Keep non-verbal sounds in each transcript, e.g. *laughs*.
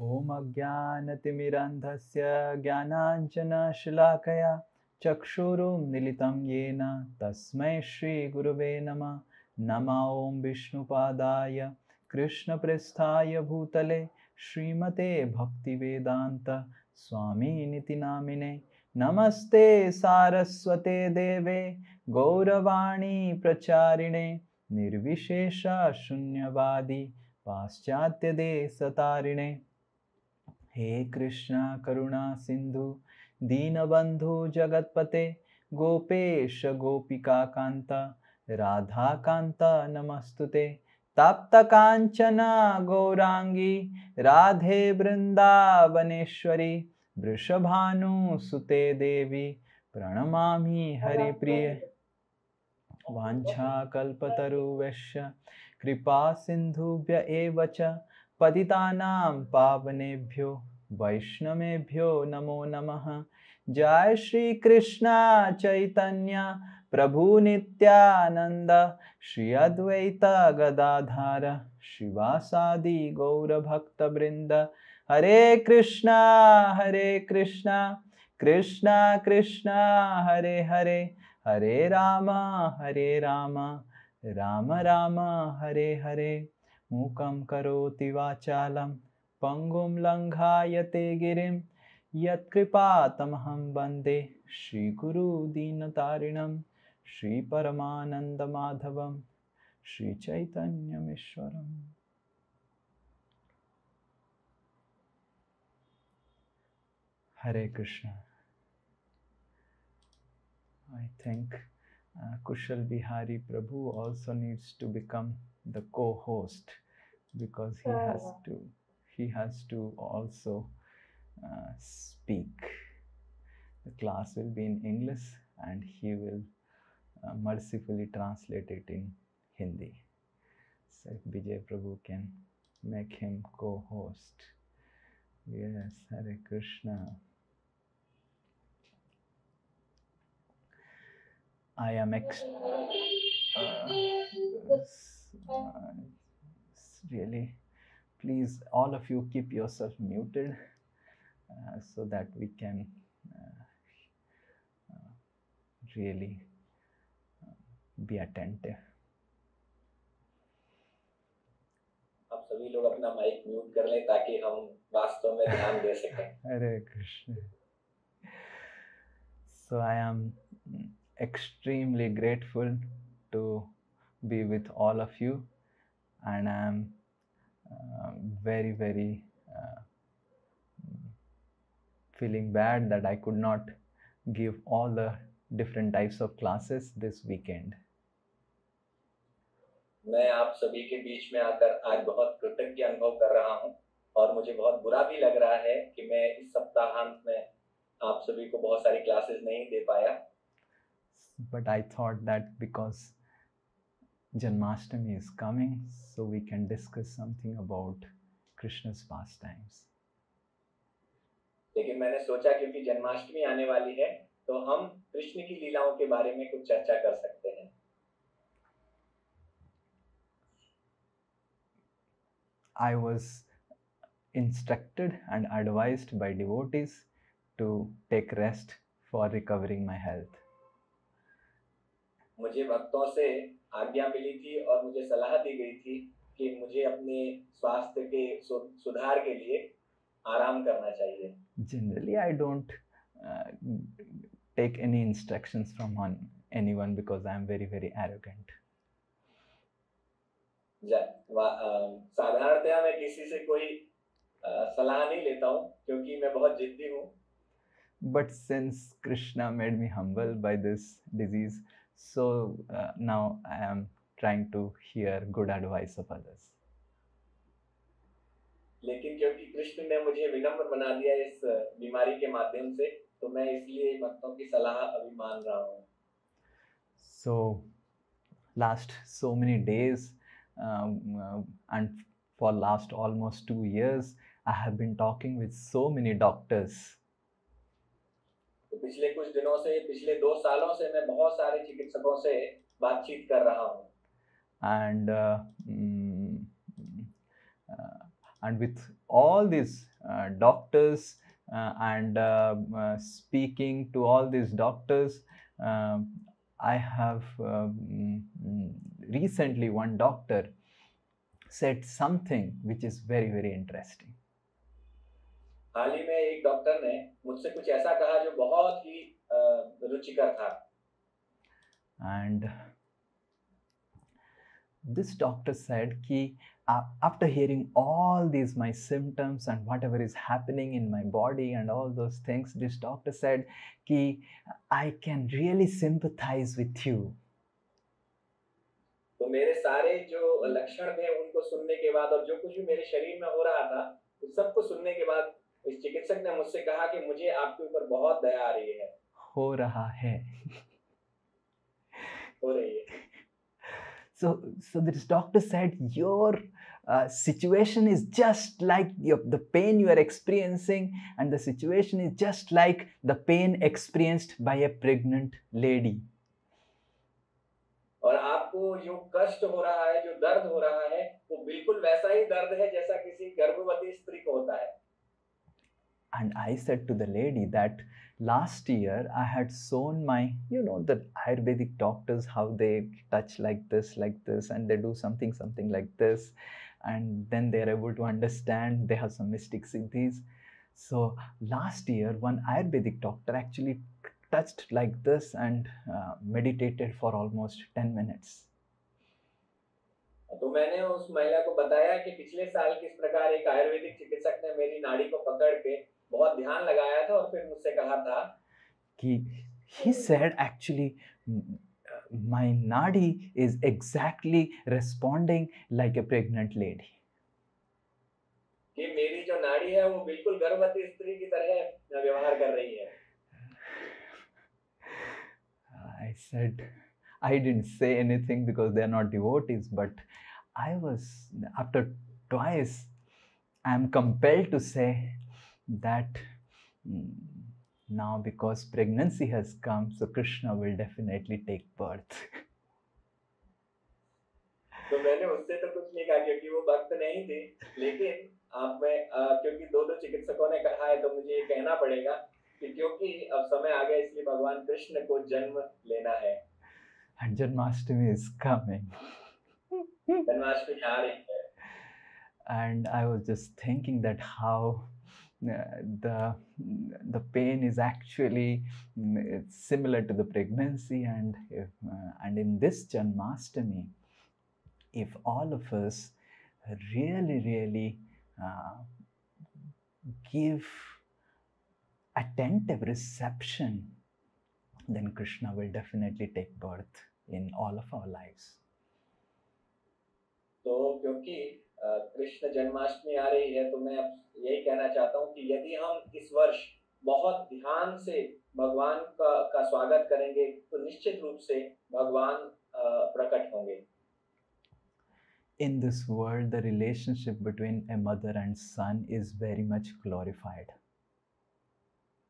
ॐ अज्ञानतिमिरन्धस्य ज्ञानाञ्जनशलाकया चक्षुरुन्मिलितं येन तस्मै श्रीगुरुवे नमः। नमः ॐ विष्णुपादाय कृष्णपृष्ठाय भूतले श्रीमते भक्तिवेदान्त स्वामीनिति नामिने। नमस्ते सारस्वते देवे गौरवाणी प्रचारिणे निर्विशेषशून्यवादी पाश्चात्यदेशतारिणे हे कृष्ण, करुणा सिन्धु दीनबन्धु जगत्पते, गोपेश गोपिकान्त राधाकान्त नमस्तुते। ताप्तकाञ्चन गौराङ्गी राधे वृन्दावनेश्वरी वृषभानुसुते देवी, प्रणमामि हरिप्रिय। वाञ्छाकल्पतरुवश्य, कृपा सिन्धुभ्य एव च। पतितानां पावनेभ्यो, वैष्णवेभ्यो नमो नमः। जय श्री कृष्ण चैतन्य, प्रभु नित्यानन्द, श्री अद्वैत गदाधार, शिवासादि गौरभक्तवृन्द। हरे कृष्णा हरे कृष्णा कृष्णा कृष्णा, हरे हरे। हरे राम हरे राम राम राम, हरे हरे। मूकं करोति वाचालं पङ्गुं लङ्घायते गिरिं यत्कृपातमहं वंदे श्रीगुरुदीनतारिणं श्रीपरमानन्दमाधवं श्रीचैतन्यमीश्वरम् Hare Krishna. I think uh, Kushal Bihari Prabhu also needs to the co-host because he has to he has to also uh, speak. The class will be in English and he will uh, mercifully translate it in Hindi. So if Vijay Prabhu can make him co-host. Yes, Hare Krishna. I am ex- uh, uh, s- really. Please, all of you, keep yourself muted uh, so that we can uh, uh, really uh, be attentive. आप सभी लोग अपना mic mute कर लें ताकि हम वास्तव में ध्यान दे सकें *laughs* Hare Krishna. So I am mm, extremely grateful to be with all of you, and I am uh, very, very uh, mm, feeling bad that I could not give all the different types of classes this weekend. मैं आप सभी के बीच में आकर आज बहुत कृतज्ञ अनुभव कर रहा हूँ और मुझे बहुत बुरा भी लग रहा है कि मैं इस सप्ताहांत में आप सभी को बहुत सारी क्लासेस नहीं दे पाया But I thought that because Janmashtami is coming, so we can discuss something about Krishna's pastimes. लेकिन मैंने सोचा क्योंकि जन्माष्टमी आने वाली है तो हम कृष्ण की लीलाओं के बारे में कुछ चर्चा कर सकते हैं I was instructed and advised by devotees to take rest for recovering my health. मुझे भक्तों से आज्ञा मिली थी और मुझे सलाह दी गई थी कि मुझे अपने स्वास्थ्य के सुधार के लिए आराम करना चाहिए। Generally I don't take any instruction from on anyone because I am very very arrogant साधारणतया मैं किसी से कोई सलाह नहीं लेता हूँ क्योंकि मैं बहुत जिद्दी हूँ। But since Krishna made me humble by this disease so uh, now I am trying to hear good advice of others. लेकिन क्योंकि कृष्ण ने मुझे विनम्र बना दिया इस अ, बीमारी के माध्यम से तो मैं इसलिए भक्तों की सलाह अभी मान रहा हूँ So, last so many days, um, uh, and for last almost two years, I have been talking with so many doctors. तो पिछले कुछ दिनों से पिछले दो सालों से मैं बहुत सारे चिकित्सकों से बातचीत कर रहा हूँ and uh, mm, uh, and with all these uh, doctors uh, and uh, uh, speaking to all these doctors, um, I have um, mm, recently one doctor said something which is very, very interesting. हाल ही में एक doctor ने मुझसे कुछ ऐसा कहा जो बहुत ही रुचिकर था। एंड दिस डॉक्टर सेड कि after hearing all these my symptoms and whatever is happening in my body and all those things this doctor said कि I can really sympathize with you तो मेरे सारे जो लक्षण थे उनको सुनने के बाद और जो कुछ भी मेरे शरीर में हो रहा था उस सबको सुनने के बाद इस चिकित्सक ने मुझसे कहा कि मुझे आपके ऊपर बहुत दया आ रही है ho raha hai हो रही है so so this doctor said your uh, situation is just like your, the pain you are experiencing and the situation is just like the pain experienced by a pregnant lady और आपको जो कष्ट हो रहा है जो दर्द हो रहा है वो बिल्कुल वैसा ही दर्द है जैसा किसी गर्भवती स्त्री को होता है and i said to the lady that last year i had sown my you know the ayurvedic doctors how they touch like this like this and they do something something like this and then they're able to understand they have some mystic siddhis so last year one ayurvedic doctor actually touched like this and uh, meditated for almost 10 minutes तो मैंने उस महिला को बताया कि पिछले साल किस प्रकार एक आयुर्वेदिक चिकित्सक ने मेरी नाड़ी को पकड़ के बहुत ध्यान लगाया था और फिर मुझसे कहा था said actually "M- uh, my nadi is exactly responding like a pregnant lady कि मेरी जो नाड़ी है वो बिल्कुल गर्भवती स्त्री की तरह व्यवहार कर रही है i said i didn't say anything because they're not devotees but i was after twice i am compelled to say that mm, now because pregnancy has come so krishna will definitely take birth तो मैंने उससे तो कुछ नहीं कहा क्योंकि वो भक्त नहीं थे लेकिन आप में अ, क्योंकि दो दो चिकित्सकों ने कहा है तो मुझे ये कहना पड़ेगा कि क्योंकि अब समय आ गया इसलिए भगवान कृष्ण को जन्म लेना है and janmashtami is coming Janmashtami आ रही है and I was just thinking that how uh, the the pain is actually mm, it's similar to the pregnancy and if, uh, and in this Janmashtami, if all of us really really uh, give attentive reception, then Krishna will definitely take birth in all of our lives. तो क्योंकि अ, कृष्ण जन्माष्टमी आ रही है तो मैं अब यही कहना चाहता हूँ कि यदि हम इस वर्ष बहुत ध्यान से भगवान का का स्वागत करेंगे तो निश्चित रूप से भगवान प्रकट होंगे in this world, the relationship between a mother and son is very much glorified.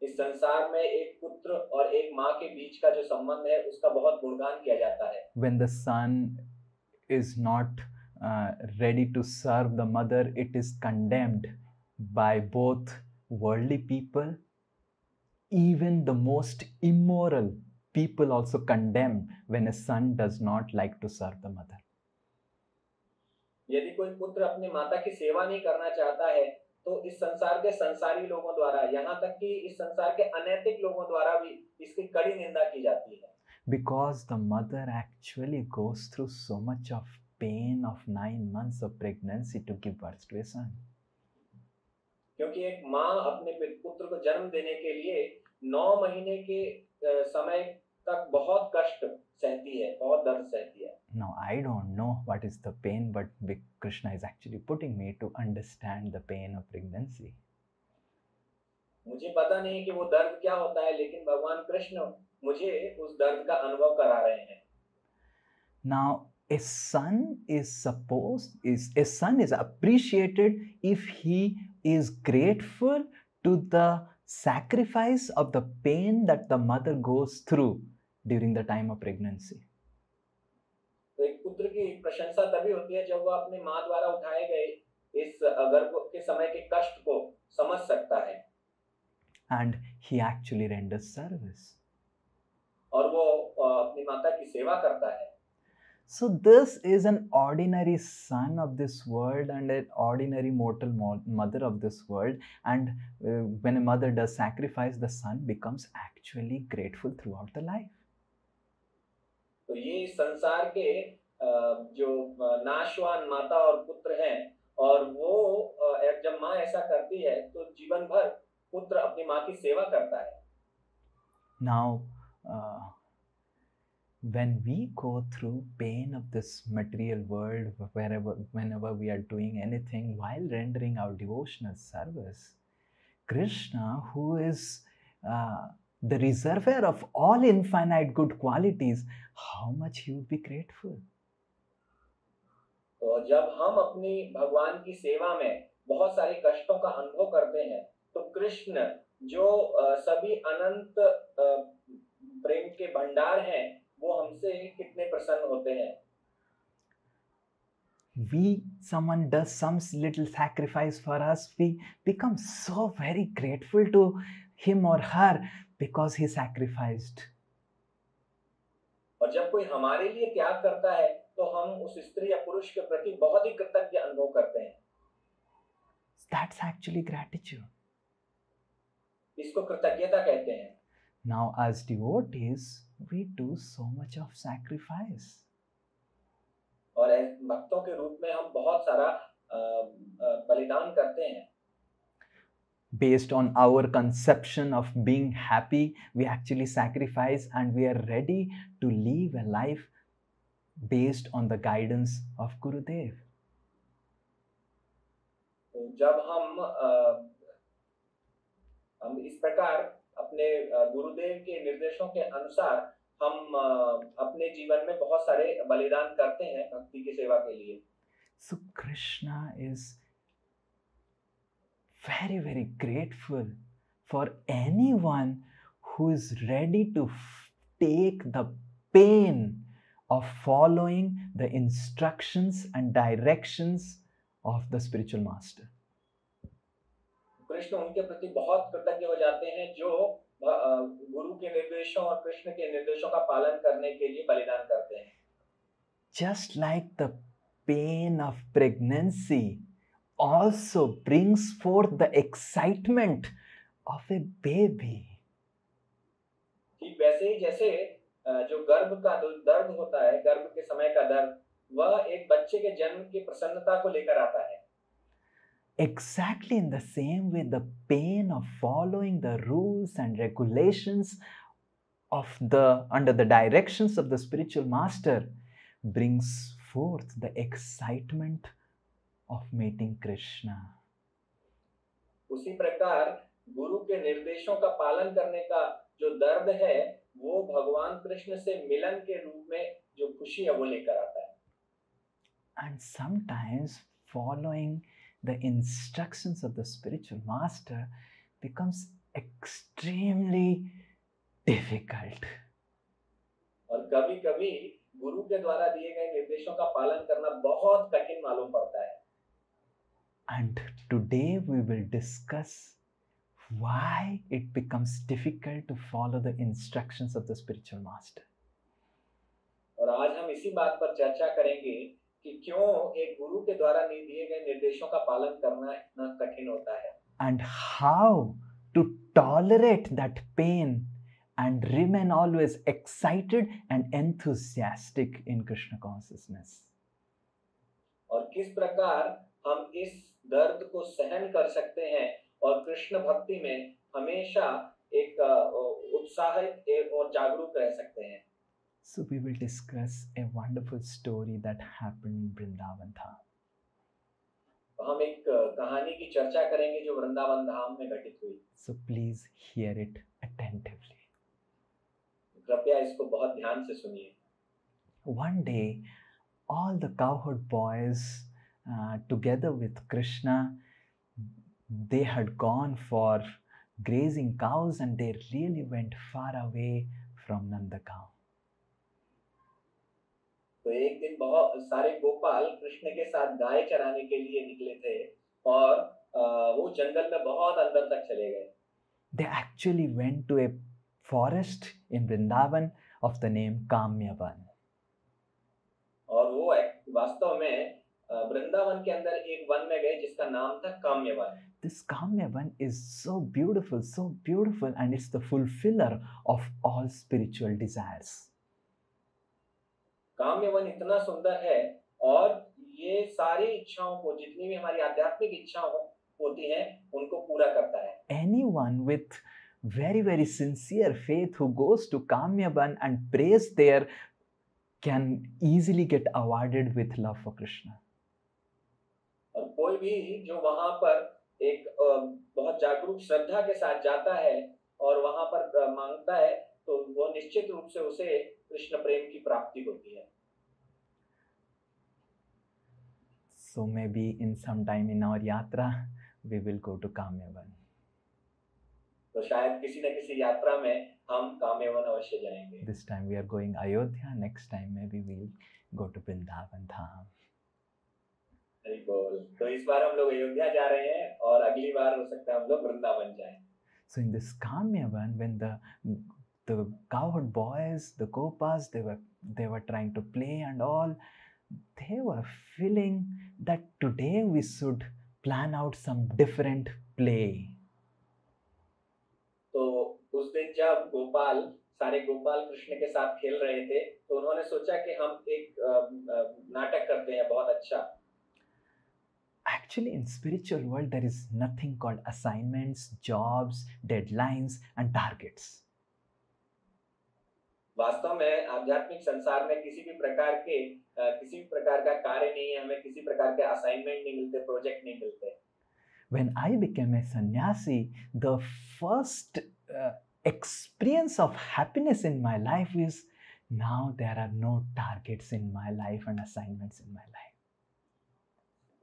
इस संसार में एक पुत्र और एक माँ के बीच का जो संबंध है उसका बहुत गुणगान किया जाता है When the son is not uh, ready to serve the mother, it is condemned by both worldly people, even the most immoral people also condemn when a son does not like to serve the mother. यदि कोई पुत्र अपनी माता की सेवा नहीं करना चाहता है तो इस संसार के संसारी लोगों द्वारा यहाँ तक कि इस संसार के अनैतिक लोगों द्वारा भी इसकी कड़ी निंदा की जाती है because the mother actually goes through so much of pain of nine months of pregnancy to give birth to a son. क्योंकि एक माँ अपने पुत्र को जन्म देने के लिए नौ महीने के समय तक बहुत कष्ट सहती है बहुत दर्द सहती है Now, I don't know what is the pain, but Krishna is actually putting me to understand the pain of pregnancy. मुझे पता नहीं कि वो दर्द क्या होता है लेकिन भगवान कृष्ण मुझे उस दर्द का अनुभव करा रहे हैं Now, a son is supposed is a son is appreciated if he is grateful to the sacrifice of the pain that the mother goes through during the time of pregnancy. तो एक पुत्र की प्रशंसा तभी होती है जब वह अपनी माँ द्वारा उठाए गए इस गर्भ के समय के कष्ट को समझ and he actually renders service. और वो अपनी माता की सेवा करता है So, this is an ordinary son of this world and an ordinary mortal mo- mother of this world. And uh, when a mother does sacrifice, the son becomes actually grateful throughout the life. तो ये संसार के अ, जो अ, नाशवान माता और पुत्र हैं और वो अ, जब माँ ऐसा करती है तो जीवन भर पुत्र अपनी माँ की सेवा करता है Now, uh, when we go through pain of this material world, wherever, whenever we are doing anything while rendering our devotional service, Krishna, who is uh, the reservoir of all infinite good qualities, how much he would be grateful. तो जब हम अपनी भगवान की सेवा में बहुत सारे कष्टों का अनुभव करते हैं तो कृष्ण जो अ, सभी अनंत अ, प्रेम के भंडार हैं वो हमसे कितने प्रसन्न होते हैं We, someone does some little sacrifice for us, we become so very grateful to him or her because he sacrificed. और जब कोई हमारे लिए त्याग करता है तो हम उस स्त्री या पुरुष के प्रति बहुत ही कृतज्ञ अनुभव करते हैं That's actually gratitude. इसको कृतज्ञता कहते हैं Now, as devotees, we do so much of sacrifice. और ऐ- भक्तों के रूप में हम बहुत सारा अ, अ, बलिदान करते हैं Based on our conception of being happy, we actually sacrifice and we are ready to live a life based on the guidance of Gurudev. तो जब हम अ, हम इस प्रकार अपने गुरुदेव के निर्देशों के अनुसार हम अपने जीवन में बहुत सारे बलिदान करते हैं भक्ति की सेवा के लिए। So Krishna is very very grateful for anyone who is ready to take the pain of following the instructions and directions of the spiritual master Krishna उनके प्रति बहुत कृतज्ञ हो जाते हैं जो गुरु के निर्देशों और कृष्ण के निर्देशों का पालन करने के लिए बलिदान करते हैं Just like the pain of pregnancy also brings forth the excitement of a baby. ठीक वैसे ही जैसे जो गर्भ का दर्द होता है गर्भ के समय का दर्द वह एक बच्चे के जन्म की प्रसन्नता को लेकर आता है Exactly in the same way, the pain of following the rules and regulations of the under the directions of the spiritual master brings forth the excitement of meeting Krishna. उसी प्रकार गुरु के निर्देशों का पालन करने का जो दर्द है वो भगवान कृष्ण से मिलन के रूप में जो खुशी है वो लेकर आता है And sometimes following the instructions of the spiritual master becomes extremely difficult. और कभी कभी गुरु के द्वारा दिए गए निर्देशों का पालन करना बहुत कठिन मालूम पड़ता है And today we will discuss why it becomes difficult to follow the instructions of the spiritual master. और आज हम इसी बात पर चर्चा करेंगे कि क्यों एक गुरु के द्वारा नि- दिए गए निर्देशों का पालन करना इतना कठिन होता है and how to tolerate that pain and remain always excited and enthusiastic in Krishna consciousness. और किस प्रकार हम इस दर्द को सहन कर सकते हैं और कृष्ण भक्ति में हमेशा एक उत्साहित एक और जागरूक रह सकते हैं So, we will discuss a wonderful story that happened in Vrindavan Dham. तो हम एक अ, कहानी की चर्चा करेंगे जो वृंदावन धाम में घटित हुई So, please hear it attentively. कृपया इसको बहुत ध्यान से सुनिए One day, all the cowherd boys, uh, together with Krishna, they had gone for grazing cows and they really went far away from Nandagaon. तो एक दिन बहुत सारे गोपाल कृष्ण के साथ गाय चराने के लिए निकले थे और वो जंगल में बहुत अंदर तक चले गए। They actually went to a forest in Vrindavan of the name Kamyavan और वो वास्तव में वृंदावन के अंदर एक वन में गए जिसका नाम था Kamyavan this Kamyavan is so beautiful so beautiful and it's the fulfiller of all spiritual desires Kamyavan इतना सुंदर है और ये सारी इच्छाओं को जितनी भी हमारी आध्यात्मिक इच्छाओं होती हैं उनको पूरा करता है Anyone with very, very sincere faith who goes to Kamyavan and prays there can easily get awarded with love for Krishna. और कोई भी जो वहाँ पर एक बहुत जागरूक श्रद्धा के साथ जाता है और वहाँ पर माँगता है तो वो निश्चित रूप से उसे कृष्ण प्रेम की प्राप्ति होती है। So maybe in some time in our yatra we will go to Kamyavan तो शायद किसी ना किसी यात्रा में हम काम्यवन अवश्य जाएँगे। This time we are going Ayodhya next time maybe we go to Vrindavan Dham तो इस बार हम लोग अयोध्या जा रहे हैं और अगली बार हो सकता है हम लोग वृंदावन जाएँ। So in this Kamyavan when the the cowherd boys, the gopas, they were they were trying to play and all, they were feeling that today we should plan out some different play. तो उस दिन जब गोपाल सारे गोपाल कृष्ण के साथ खेल रहे थे तो उन्होंने सोचा कि हम एक अ, अ, नाटक करते हैं बहुत अच्छा Actually, in spiritual world, there is nothing called assignments, jobs, deadlines, and targets. वास्तव में आध्यात्मिक संसार में किसी भी प्रकार के किसी भी प्रकार का कार्य नहीं है हमें किसी प्रकार के असाइनमेंट नहीं मिलते प्रोजेक्ट नहीं मिलते When I became a sannyasi, the first uh, experience of happiness in my life is now there are no targets in my life and assignments in my life.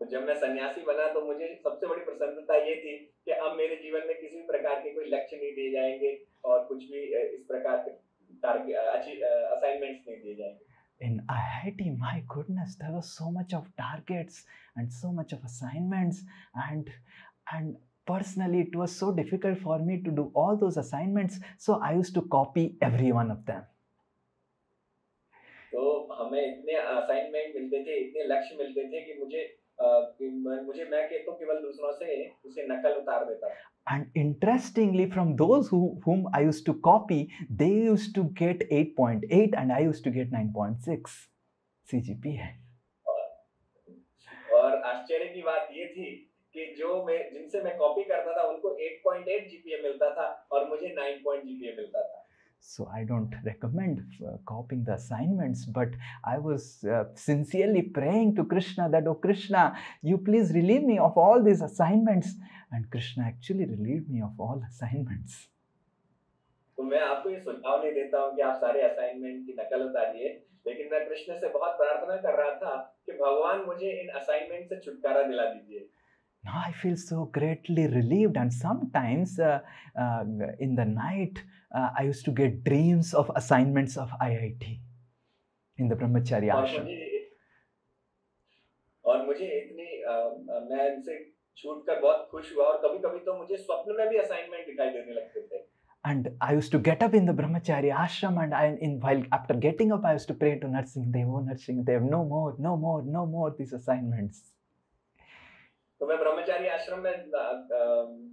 तो जब मैं सन्यासी बना तो मुझे सबसे बड़ी प्रसन्नता ये थी कि अब मेरे जीवन में किसी भी प्रकार के कोई लक्ष्य नहीं दिए जाएँगे और कुछ भी इस प्रकार के असाइनमेंट्स नहीं दिए जाएँगे In IIT, my goodness, there was so much of targets and so much of assignments, and and personally, it was so difficult for me to do all those assignments. So I used to copy every one of them. तो हमें इतने assignment मिलते थे इतने लक्ष्य मिलते थे कि मुझे अ, मुझे मैं तो केवल दूसरों से उसे नकल उतार देता And interestingly, from those who, whom I used to copy, they used to get 8.8 and I used to get 9.6 CGPA. और आश्चर्य की बात ये थी कि जो मैं जिनसे मैं कॉपी करता था उनको 8.8 जीपीए मिलता था और मुझे 9 पॉइंट जीपीए मिलता था So I don't recommend uh, copying the assignments, but I was uh, sincerely praying to Krishna that, oh Krishna, you please relieve me of all these assignments. And Krishna actually relieved me of all assignments. तो मैं आपको ये सुझाव नहीं देता हूँ कि आप सारे असाइनमेंट की नकल उतारिए लेकिन मैं कृष्ण से बहुत प्रार्थना कर रहा था कि भगवान मुझे इन असाइनमेंट से छुटकारा दिला दीजिए Now I feel so greatly relieved, and sometimes uh, uh, in the night uh, I used to get dreams of assignments of IIT in the Brahmacharya और ashram. मुझे और मुझे इतनी अ, अ, मैं इनसे छूट कर बहुत खुश हुआ और कभी कभी तो मुझे स्वप्न में भी असाइनमेंट दिखाई देने लगते थे And I used to get up in the Brahmacharya ashram, and I, in while after getting up, I used to pray to Narsingh Dev, oh Narsingh Dev, no more, no more, no more these assignments. तो मैं ब्रह्मचारी आश्रम में अ, अ,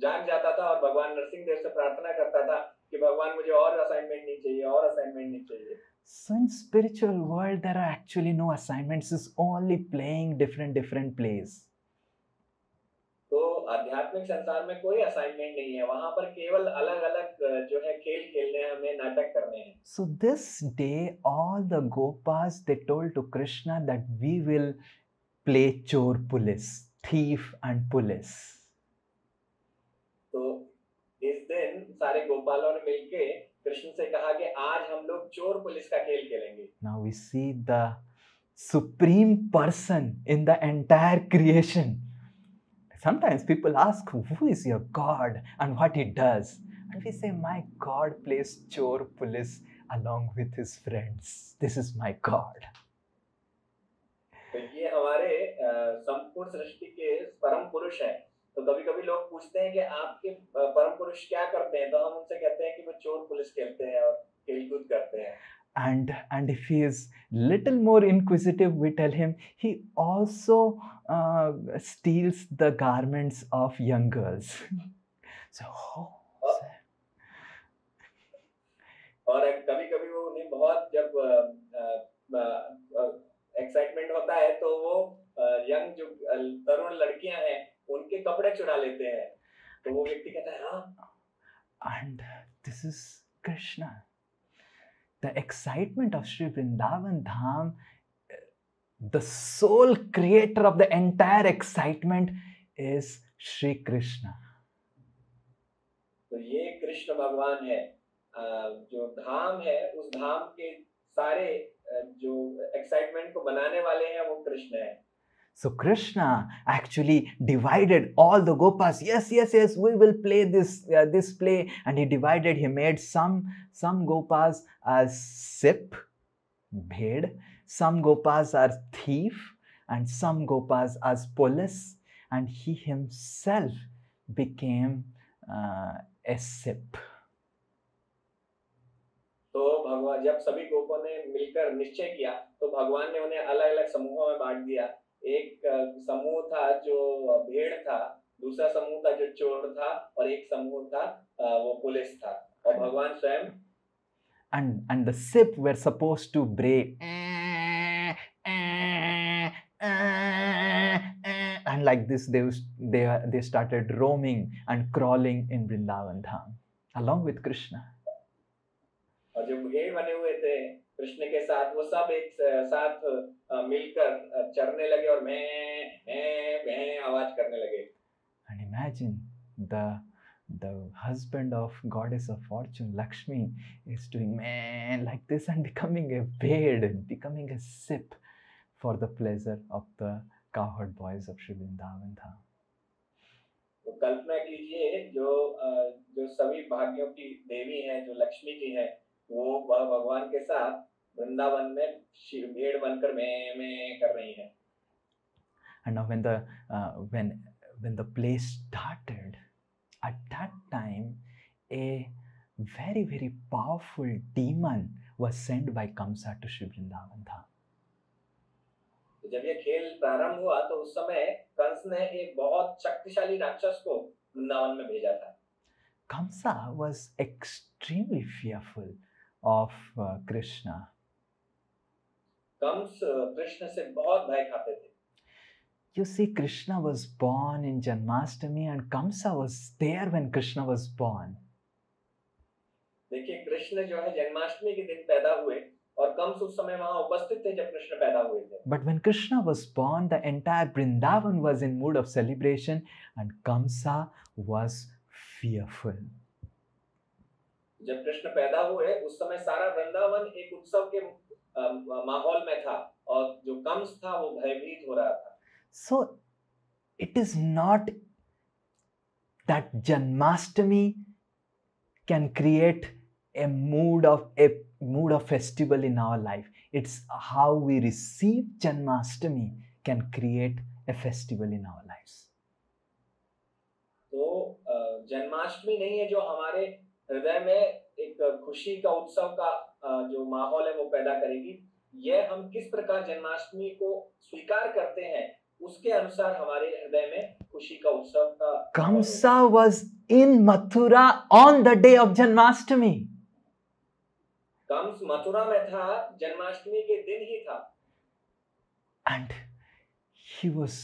जाग जाता था और भगवान नरसिंह देव से प्रार्थना करता था कि भगवान मुझे और असाइनमेंट नहीं चाहिए और असाइनमेंट नहीं चाहिए So in spiritual world, there are actually no assignments. It's only playing different different plays. आध्यात्मिक संसार में कोई असाइनमेंट नहीं है। वहाँ पर केवल अलग अलग जो है खेल खेलने हमें नाटक करने हैं। So this day all the gopas they told to Krishna that we will play chor police thief and police तो इस दिन सारे गोपालों ने मिलके कृष्ण से कहा कि आज हम लोग चोर पुलिस का खेल खेलेंगे। Now we see the supreme person in the entire creation Sometimes people ask, Who is your God and what he does? And we say, My God plays chor police along with his friends. This is my God. तो ये हमारे संपूर्ण सृष्टि के परम पुरुष हैं तो कभी कभी लोग पूछते हैं कि आपके परम पुरुष क्या करते हैं तो हम उनसे कहते हैं कि वो चोर पुलिस खेलते हैं और खेल कूद करते हैं and and if he is little more inquisitive we tell him he also uh, steals the garments of young girls *laughs* so oh, और कभी कभी वो उन्हें बहुत जब एक्साइटमेंट होता है तो वो यंग जो अ, तरुण लड़कियां हैं उनके कपड़े चुरा लेते हैं तो वो व्यक्ति कहता है हाँ and this is krishna the excitement of Sri Vrindavan Dham, uh, the sole creator of the entire excitement is Sri Krishna. तो ये कृष्ण भगवान है अ, जो धाम है उस धाम के सारे अ, जो एक्साइटमेंट को बनाने वाले हैं वो कृष्ण है So Krishna actually divided all the gopas. Yes, yes, yes. We will play this uh, this play, and he divided. He made some some gopas as sip, bhed. Some gopas are thief, and some gopas as police. And he himself became uh, a sip. तो भगवान जब सभी गोपों ने मिलकर निश्चय किया तो भगवान ने उन्हें अलग अलग समूहों में बांट दिया एक समूह था जो भेड़ था दूसरा समूह था जो चोर था और एक समूह था वो पुलिस था और भगवान स्वयं And and the sip were supposed to bray. And like this, they was, they they started roaming and crawling in Vrindavan Dham along with Krishna. और जो भेड़ बने हुए थे कृष्ण के साथ वो सब एक साथ मिलकर चरने लगे और मैं मैं मैं आवाज़ करने लगे And imagine the the husband of goddess of fortune, Lakshmi, is doing man like this and becoming a bird, becoming a sip for the pleasure of the cowherd boys of Sri Vrindavan Dham. तो कल्पना कीजिए जो अ, जो सभी भाग्यों की देवी हैं जो लक्ष्मी जी हैं वो भगवान के साथ वृंदावन में भेड़ बनकर मैं मैं कर रही हैं And now when the uh, when when the play started, at that time, a very very powerful demon was sent by Kamsa to Sri Vrindavan. तो जब ये खेल प्रारंभ हुआ तो उस समय कंस ने एक बहुत शक्तिशाली राक्षस को वृंदावन में भेजा था Kamsa was extremely fearful of uh, Krishna. Kans Krishna से बहुत भय खाते थे You see, Krishna was born in Janmashtami, and Kamsa was there when Krishna was born. देखिए कृष्ण जो है जन्माष्टमी के दिन पैदा हुए और कंस उस समय वहां उपस्थित थे जब कृष्ण पैदा हुए थे But when Krishna was born, the entire Brindavan was in mood of celebration, and Kamsa was fearful. जब कृष्ण पैदा हुए उस समय सारा वृंदावन एक उत्सव के माहौल में था और जो कंस था वो भयभीत हो रहा था So it is not that Janmashtami can create a mood of a mood of festival in our life. It's how we receive Janmashtami can create a festival in our lives. तो अ, जन्माष्टमी नहीं है जो हमारे हृदय में एक खुशी का उत्सव का जो माहौल है वो पैदा करेगी यह हम किस प्रकार जन्माष्टमी को स्वीकार करते हैं उसके अनुसार हमारे हृदय में खुशी का उत्सव का। Kamsa was in Mathura on the day of Janmashtami. Kans Mathura में था जन्माष्टमी के दिन ही था and he was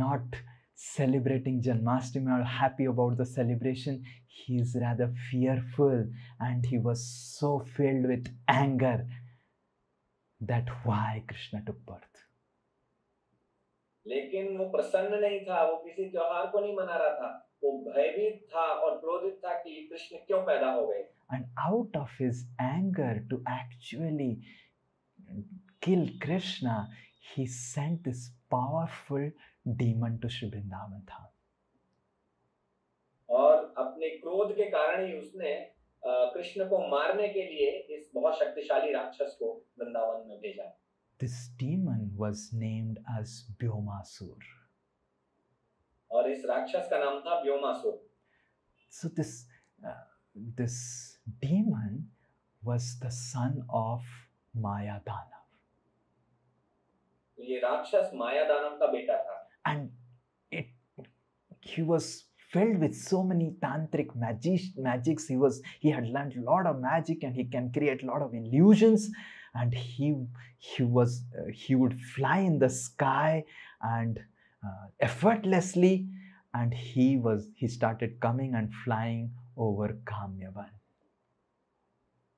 not celebrating Janmashtami or happy about the celebration. He is rather fearful and he was so filled with anger that why Krishna took birth. लेकिन वो प्रसन्न नहीं था वो किसी त्योहार को नहीं मना रहा था वो भयभीत था और क्रोधित था कि कृष्ण क्यों पैदा हो गए And out of his anger to actually kill Krishna, he sent this powerful demon to Shri Vrindavan था। और अपने क्रोध के कारण ही उसने कृष्ण को मारने के लिए इस बहुत शक्तिशाली राक्षस को वृंदावन में भेजा। This demon was named as Vyomasura और इस राक्षस का नाम था Vyomasura so this this demon was the son of Maya Danava ये राक्षस माया दानव का बेटा था। and it he was filled with so many tantric magic magics. He was he had learned a lot of magic, and he can create a lot of illusions. And he he was uh, he would fly in the sky and uh, effortlessly, and he was he started coming and flying over Kamyavan.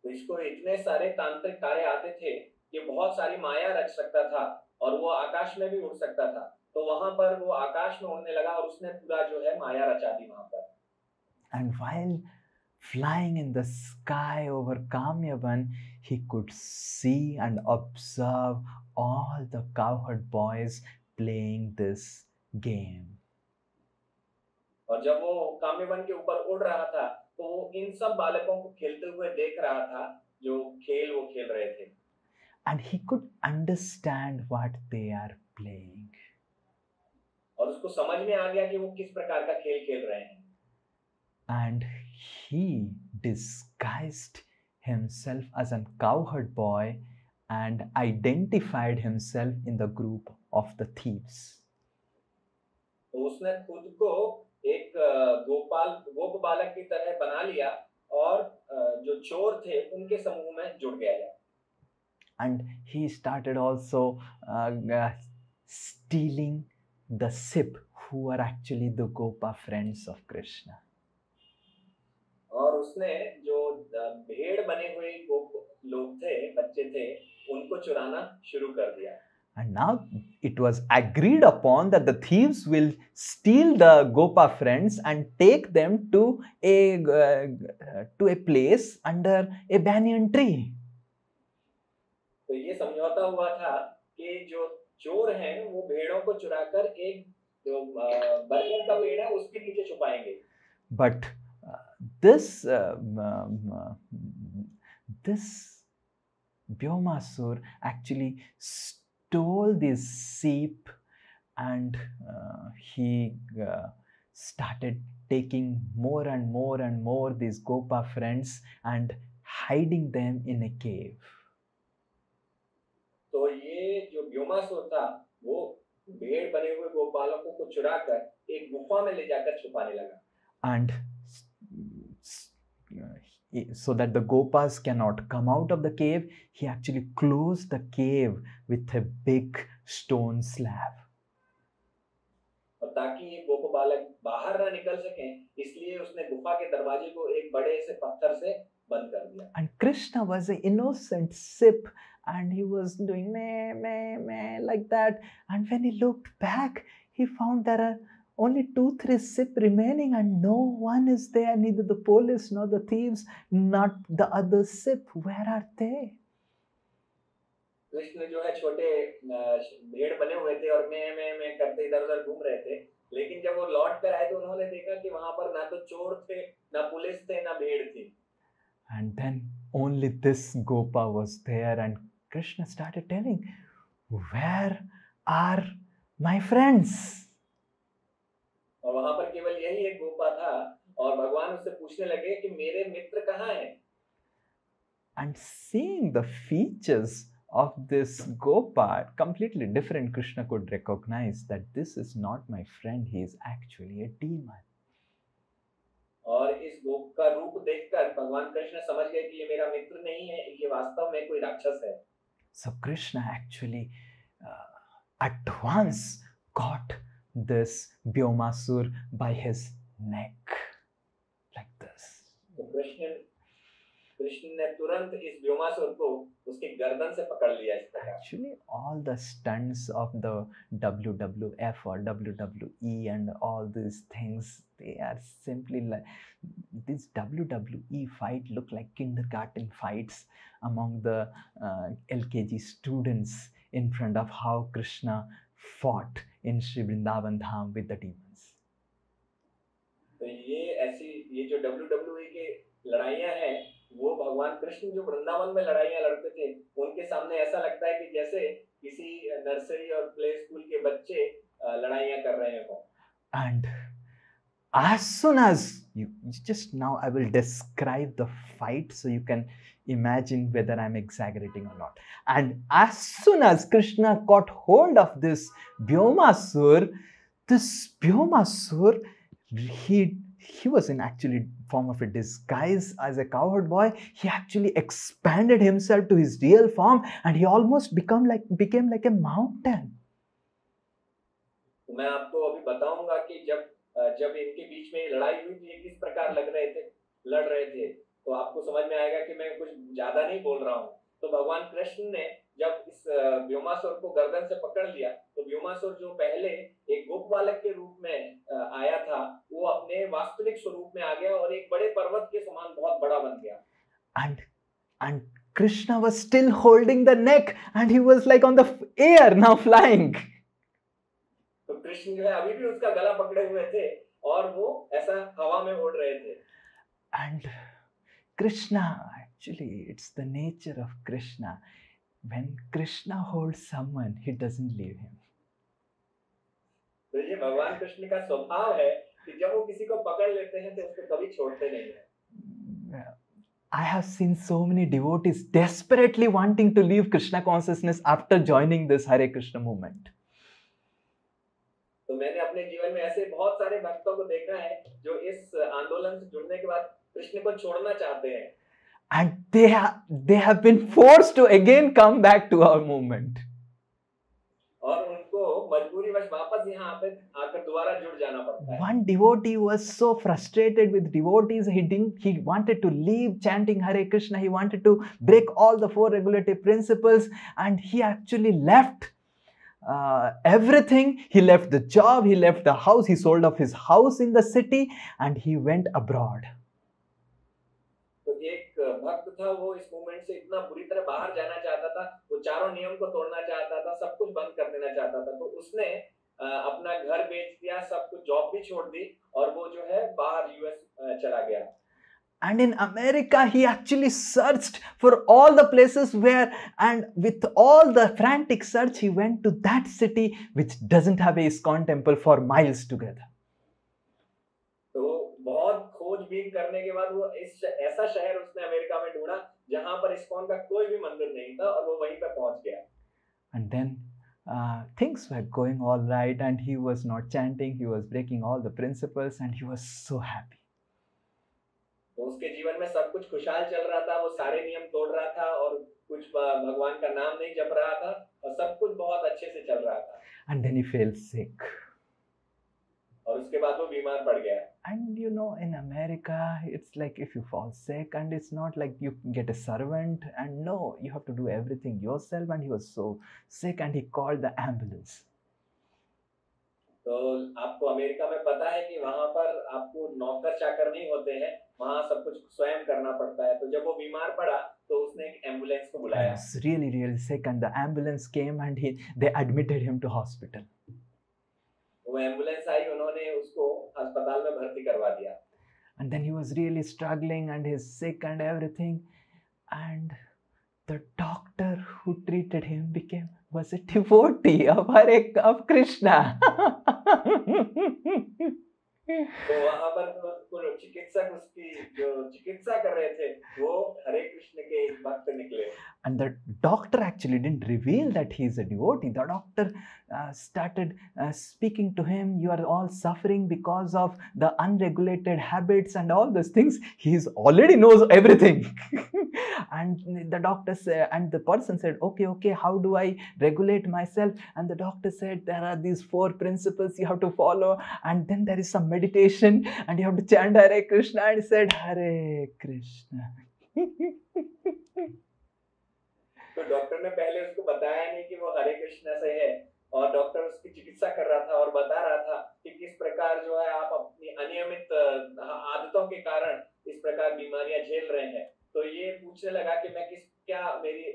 तो इसको इतने सारे तांत्रिक कार्य आते थे कि बहुत सारी माया रच सकता था और वो आकाश में भी उड़ सकता था तो वहाँ पर वो आकाश में उड़ने लगा और उसने पूरा जो है माया रचा दी वहाँ पर। And while flying in the sky over kamyavan he could see and observe all the cowherd boys playing this game. और जब वो कामेवन के ऊपर उड़ रहा था तो वो इन सब बालकों को खेलते हुए देख रहा था जो खेल वो खेल रहे थे। And he could understand what they are playing और उसको समझ में आ गया कि वो किस प्रकार का खेल खेल रहे हैं And he disguised himself as a cowherd boy and identified himself in the group of the thieves. तो उसने खुद को एक अ, गोपाल गोप बालक की तरह बना लिया और अ, जो चोर थे उनके समूह में जुड़ गया and he started also uh, uh, stealing the sip who were actually the gopa friends of krishna और उसने जो अ, भेड़ बने हुए लोग थे बच्चे थे उनको चुराना शुरू कर दिया and now it was agreed upon that the thieves will steal the gopa friends and take them to a uh, to a place under a banyan tree तो ये समझौता हुआ था कि जो चोर हैं वो भेड़ों को चुराकर एक जो अ, बरगद का पेड़ है उसके नीचे छुपाएँगे uh, um, um, uh, this Byomasur actually stole this sheep and uh, he uh, started taking more and more and more these Gopa friends and hiding them in a cave. तो ये जो व्योमासुर था वो भेड़ बने हुए गोपालकों को चुराकर एक गुफा में ले जाकर छुपाने लगा uh, he- so that the gopas cannot come out of the cave he actually closed the cave with a big stone slab और ताकि ये गोप बालक बाहर ना निकल सकें इसलिए उसने गुफा के दरवाजे को एक बड़े से पत्थर से बंद कर दिया and krishna was an innocent sip and he was doing meh meh meh like that and when he looked back he found there are only two three sip remaining and no one is there neither the police nor the thieves not the other sip where are they Krishna जो है छोटे अ, भेड़ बने हुए थे और मैं मैं मैं करते इधर उधर घूम रहे थे लेकिन जब वो लौट कर आए तो उन्होंने देखा कि वहां पर ना तो चोर थे ना पुलिस थे ना भेड़ थी And then only this Gopa was there, and Krishna started telling, Where are my friends? और वहाँ पर केवल यही एक गोपा था और भगवान उससे पूछने लगे कि मेरे मित्र कहाँ हैं And seeing the features of this Gopa, completely different, Krishna could recognize that this is not my friend, he is actually a demon. और इस गोप का रूप देखकर भगवान कृष्ण समझ गए कि ये मेरा मित्र नहीं है ये वास्तव में कोई राक्षस है So Krishna actually uh, at once caught this Byomasur by his neck, like this. Krishna Krishna ने तुरंत इस व्योमासुर को उसके गर्दन से पकड़ लिया इस प्रकार Actually, all the stunts of the WWF or WWE and all these things, they are simply like this WWE look like kindergarten fights among the uh, LKG students in front of how Krishna fought in Sri Vrindavan Dham with the demons. तो ये ऐसी ये जो WWE के लड़ाइयाँ हैं वो भगवान कृष्ण जो वृंदावन में लड़ाइयाँ लड़ते थे उनके सामने ऐसा लगता है कि जैसे किसी नर्सरी और प्ले स्कूल के बच्चे अ, लड़ाइयाँ कर रहे हो And as soon as you just now, I will describe the fight so you can imagine whether I'm exaggerating or not. And as soon as Krishna got hold of this Bhyomasur, this Bhyomasur, he he was in actually form of a disguise as a cowherd boy he actually expanded himself to his real form and he almost become like became like a mountain मैं आपको अभी बताऊंगा कि जब जब इनके बीच में लड़ाई हुई थी ये किस प्रकार लग रहे थे लड़ रहे थे तो आपको समझ में आएगा कि मैं कुछ ज्यादा नहीं बोल रहा हूँ तो भगवान कृष्ण ने जब इस व्योमासुर को गर्दन से पकड़ लिया तो व्योमासुर जो पहले एक गोप बालक के रूप में आया था वो अपने वास्तविक स्वरूप में आ गया और एक बड़े पर्वत के समान बहुत बड़ा बन गया। And and Krishna was still holding the neck and he was like on the air now flying. तो कृष्ण जो है अभी भी उसका गला पकड़े हुए थे और वो ऐसा हवा में उड़ रहे थे। And Krishna actually it's the nature of Krishna. When Krishna holds someone, he doesn't leave him. तो ये भगवान कृष्ण का स्वभाव है कि जब वो किसी को पकड़ लेते हैं तो उसको कभी छोड़ते नहीं हैं I have seen so many devotees desperately wanting to leave Krishna consciousness after joining this Hare Krishna movement. तो मैंने अपने जीवन में ऐसे बहुत सारे भक्तों को देखा है जो इस आंदोलन से जुड़ने के बाद कृष्ण को छोड़ना चाहते हैं and they have they have been forced to again come back to our movement. one devotee was so frustrated with devotees he didn't he wanted to leave chanting hare krishna he wanted to break all the four regulative principles and he actually left uh, everything. He left the job he left the house he sold off his house in the city and he went abroad भक्त था वो इस movement से इतना बुरी तरह बाहर जाना चाहता था वो चारों नियम को तोड़ना चाहता था सब कुछ बंद कर देना चाहता था तो उसने अपना घर बेच दिया सब कुछ जॉब भी छोड़ दी और वो जो है बाहर यूएस चला गया And in America, he actually searched for all the places where, and with all the frantic search, he went to that city which doesn't have a ISKCON temple for miles together. खोजबीन करने के बाद वो इस ऐसा शहर उसने America में ढूंढा जहाँ पर इस्कॉन का कोई भी मंदिर नहीं था और वो वहीं पर पहुँच गया। And then uh, things were going all right and he was not chanting he was breaking all the principles and he was so happy. तो उसके जीवन में सब कुछ खुशहाल चल रहा था वो सारे नियम तोड़ रहा था और कुछ भगवान का नाम नहीं जप रहा था और सब कुछ बहुत अच्छे से चल रहा था। And then he fell sick. और उसके बाद वो बीमार पड़ गया and you know in america it's like if you fall sick and it's not like you get a servant and no you have to do everything yourself and he was so sick and he called the ambulance तो आपको America में पता है कि वहाँ पर आपको नौकर चाकर नहीं होते हैं वहाँ सब कुछ स्वयं करना पड़ता है तो जब वो बीमार पड़ा तो उसने एक एंबुलेंस को बुलाया really really sick and the ambulance came and he they admitted him to hospital वो एंबुलेंस आई उन्होंने उसको अस्पताल में भर्ती करवा दिया and then he was really struggling and he's sick and everything and the doctor who treated him became was a devotee of Hare of Krishna तो वहां पर तो चिकित्सक उसकी जो चिकित्सा कर रहे थे वो हरे कृष्ण के एक भक्त निकले and the doctor actually didn't reveal that he is a devotee the doctor uh, started uh, speaking to him you are all suffering because of the unregulated habits and all those things he already knows everything *laughs* and the doctor said and the person said okay okay how do i regulate myself and the doctor said there are these four principles you have to follow and then there is some meditation and you have to chant hare krishna and he said hare krishna. *laughs* तो doctor ने पहले उसको बताया नहीं कि वो हरे कृष्ण से है और डॉक्टर उसकी चिकित्सा कर रहा था और बता रहा था कि किस प्रकार जो है आप अपनी अनियमित आदतों के कारण इस प्रकार बीमारियाँ झेल रहे हैं। तो ये पूछने लगा कि मैं किस क्या मेरी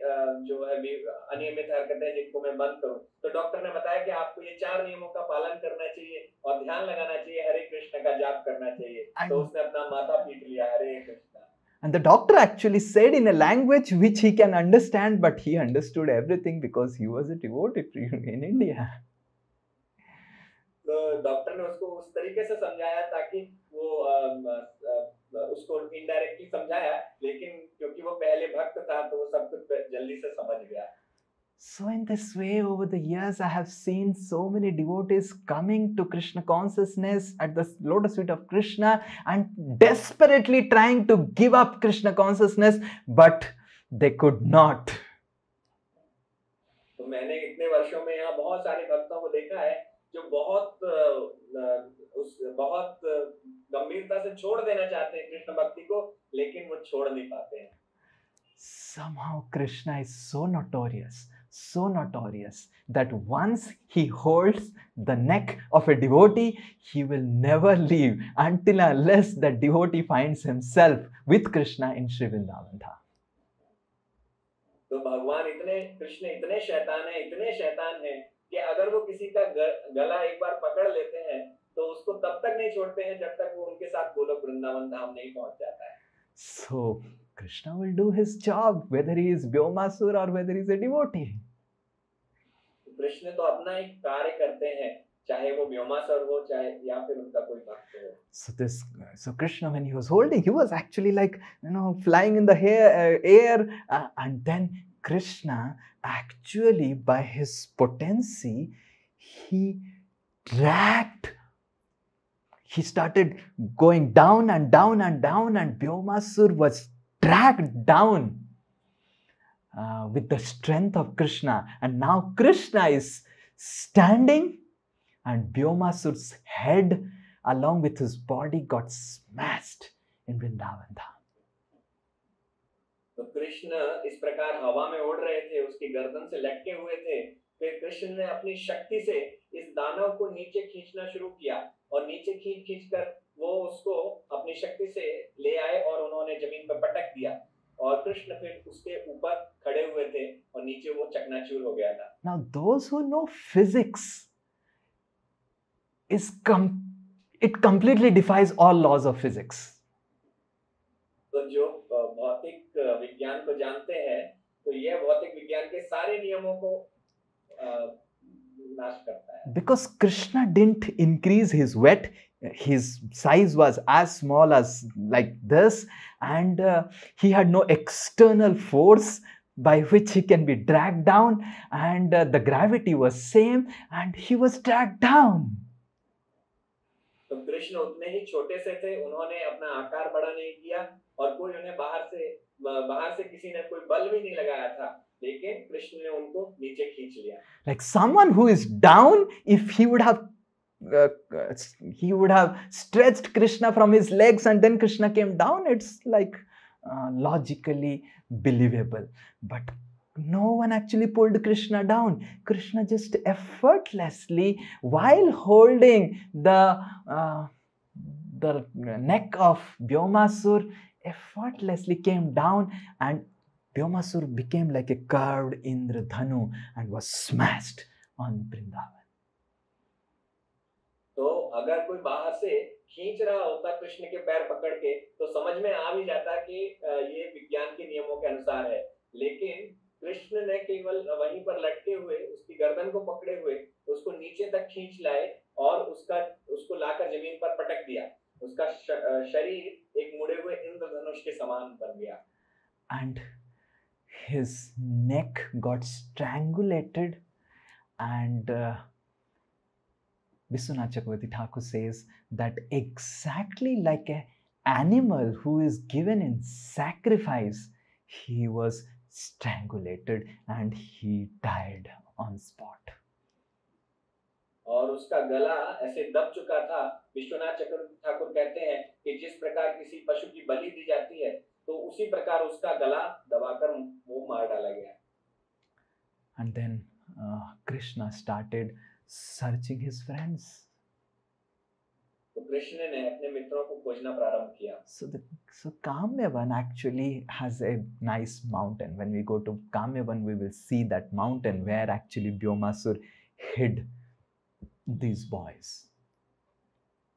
जो है अनियमित हरकतें जिनको मैं बंद करूँ? तो डॉक्टर ने बताया कि आपको ये चार नियमों का पालन करना चाहिए और ध्यान लगाना चाहिए हरे कृष्ण का जाप करना चाहिए। तो उसने अपना माथा पीट लिया Hare Krishna. And the doctor actually said in a language which he can understand, but he understood everything because he was a devotee in India. तो डॉक्टर ने उसको उस तरीके से समझाया ताकि वो उसको इनडायरेक्टली समझाया लेकिन क्योंकि वो पहले भक्त था तो वो सब कुछ जल्दी से समझ गया So, in this way, over the years, I have seen so many devotees coming to Krishna consciousness at the lotus feet of Krishna and desperately trying to give up Krishna consciousness, but they could not. तो मैंने इतने वर्षों में यहाँ बहुत सारे भक्तों को देखा है जो बहुत अ, अ, उस बहुत गंभीरता से छोड़ देना चाहते हैं कृष्ण भक्ति को लेकिन वो छोड़ नहीं पाते हैं Somehow, Krishna is so notorious, so notorious that once he holds the neck of a devotee, he will never leave until unless that devotee finds himself with Krishna in Sri Vrindavan Dham. तो भगवान इतने कृष्ण इतने शैतान है इतने शैतान है कि अगर वो किसी का गला एक बार पकड़ लेते हैं तो उसको तब तक नहीं छोड़ते हैं जब तक वो उनके साथ गोलोक वृंदावन धाम नहीं पहुँच जाता है So, Krishna will do his job, whether he is Vyomasur or whether he is a devotee. तो कृष्ण तो अपना एक कार्य करते हैं चाहे वो व्योमासुर हो चाहे या फिर उनका कोई भक्त हो So this, so Krishna, when he was holding, he was actually like you know flying in the air, uh, air, uh, and then Krishna actually, by his potency, he dragged. He started going down and down and down, and Bhyomasur was dragged down uh, with the strength of Krishna. And now Krishna is standing, and Bhyomasur's head along with his body got smashed in Vrindavan Dham. तो कृष्ण इस प्रकार हवा में उड़ रहे थे उसकी गर्दन से लटके हुए थे फिर कृष्ण ने अपनी शक्ति से इस दानव को नीचे खींचना शुरू किया और नीचे खींच खींच कर वो उसको अपनी शक्ति से ले आए और उन्होंने ज़मीन पर पटक दिया और कृष्ण फिर उसके ऊपर खड़े हुए थे और नीचे वो चकनाचूर हो गया था Now, those who know physics is com- it completely defies all laws of physics. तो जो भौतिक विज्ञान को जानते हैं तो यह भौतिक विज्ञान के सारे नियमों को because Krishna didn't increase his weight his size was as small as like this and he had no external force by which he can be dragged down and the gravity was same and he was dragged down Krishna उतने ही छोटे से थे उन्होंने अपना आकार बड़ा नहीं किया और कोई उन्हें बाहर से बाहर से किसी ने कोई बल भी नहीं लगाया था लेकिन कृष्ण ने उनको नीचे खींच लिया someone who is down if he would have uh, uh, he would have stretched krishna from his legs and then krishna came down it's like uh, logically believable but no one actually pulled krishna down krishna just effortlessly while holding the uh, the neck of Bhyomasur effortlessly came down and Bhyomasur became like a curved Indradhanu and was smashed on Vrindavan. तो अगर कोई बाहर से खींच रहा होता कृष्ण के पैर पकड़ के तो समझ में आ भी जाता कि ये विज्ञान के नियमों के अनुसार है लेकिन कृष्ण ने केवल वहीं पर लटके हुए, उसकी गर्दन को पकड़े हुए, उसको नीचे तक खींच लाए और उसका, उसको लाकर ज़मीन पर पटक दिया उसका शरीर एक मुड़े हुए इंद्रधनुष के समान बन गया। And his neck got strangulated and Vishwanath Chakravarti Thakur says that exactly like a animal who is given in sacrifice he was strangulated and he died on spot और उसका गला ऐसे दब चुका था विश्वनाथ चक्रवर्ती ठाकुर कहते हैं कि जिस प्रकार किसी पशु की बलि दी जाती है तो उसी प्रकार उसका गला दबाकर वो मार डाला गया। And then Krishna started searching his friends ने अपने मित्रों को खोजना प्रारंभ किया।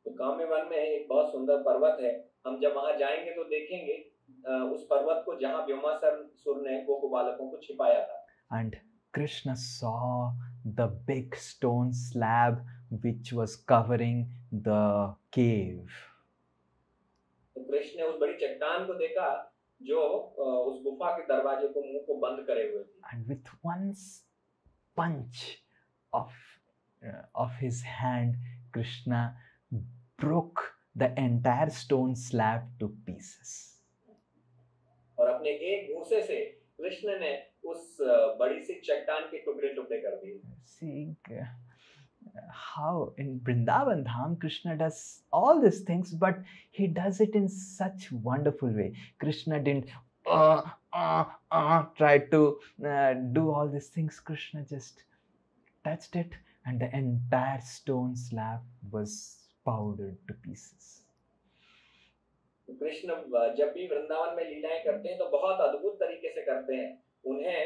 तो काम्य वन में एक बहुत सुंदर पर्वत है। हम जब वहाँ जाएँगे तो देखेंगे उस पर्वत को जहाँ व्योमासुर सुर ने गोपु बालकों को छिपाया था। And Krishna saw the big stone slab which was covering the cave. तो कृष्ण ने उस बड़ी चट्टान को देखा जो उस गुफा के दरवाजे को मुँह को बंद करे हुए थी। One s- punch of, uh, of his hand, Krishna broke the entire stone slab to pieces. और अपने एक घूंसे से कृष्ण ने उस अ, बड़ी सी चट्टान के टुकड़े टुकड़े कर दिए Seeing uh, how in Vrindavan Dham Krishna does all these things, but he does it in such wonderful way. Krishna didn't uh, uh, uh, try to uh, do all these things. Krishna just touched it, and the entire stone slab was to pieces. तो कृष्ण जब भी वृंदावन में लीलाएँ करते हैं तो बहुत अद्भुत तरीके से करते हैं। उन्हें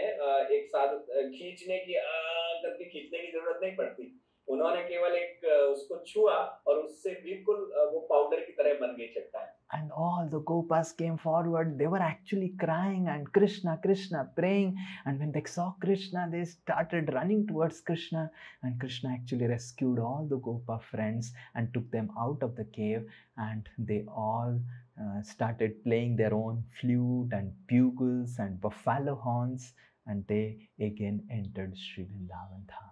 एक साथ खींचने की करके खींचने की ज़रूरत नहीं पड़ती। उन्होंने केवल एक उसको छुआ और उससे बिल्कुल वो पाउडर की तरह बन गई चट्टान। And all the gopas came forward. They were actually crying and Krishna, Krishna, praying. And when they saw Krishna, they started running towards Krishna. And Krishna actually rescued all the gopa friends and took them out of the cave. And they all uh, started playing their own flute and bugles and buffalo horns. And they again entered Sri Vrindavan Dham.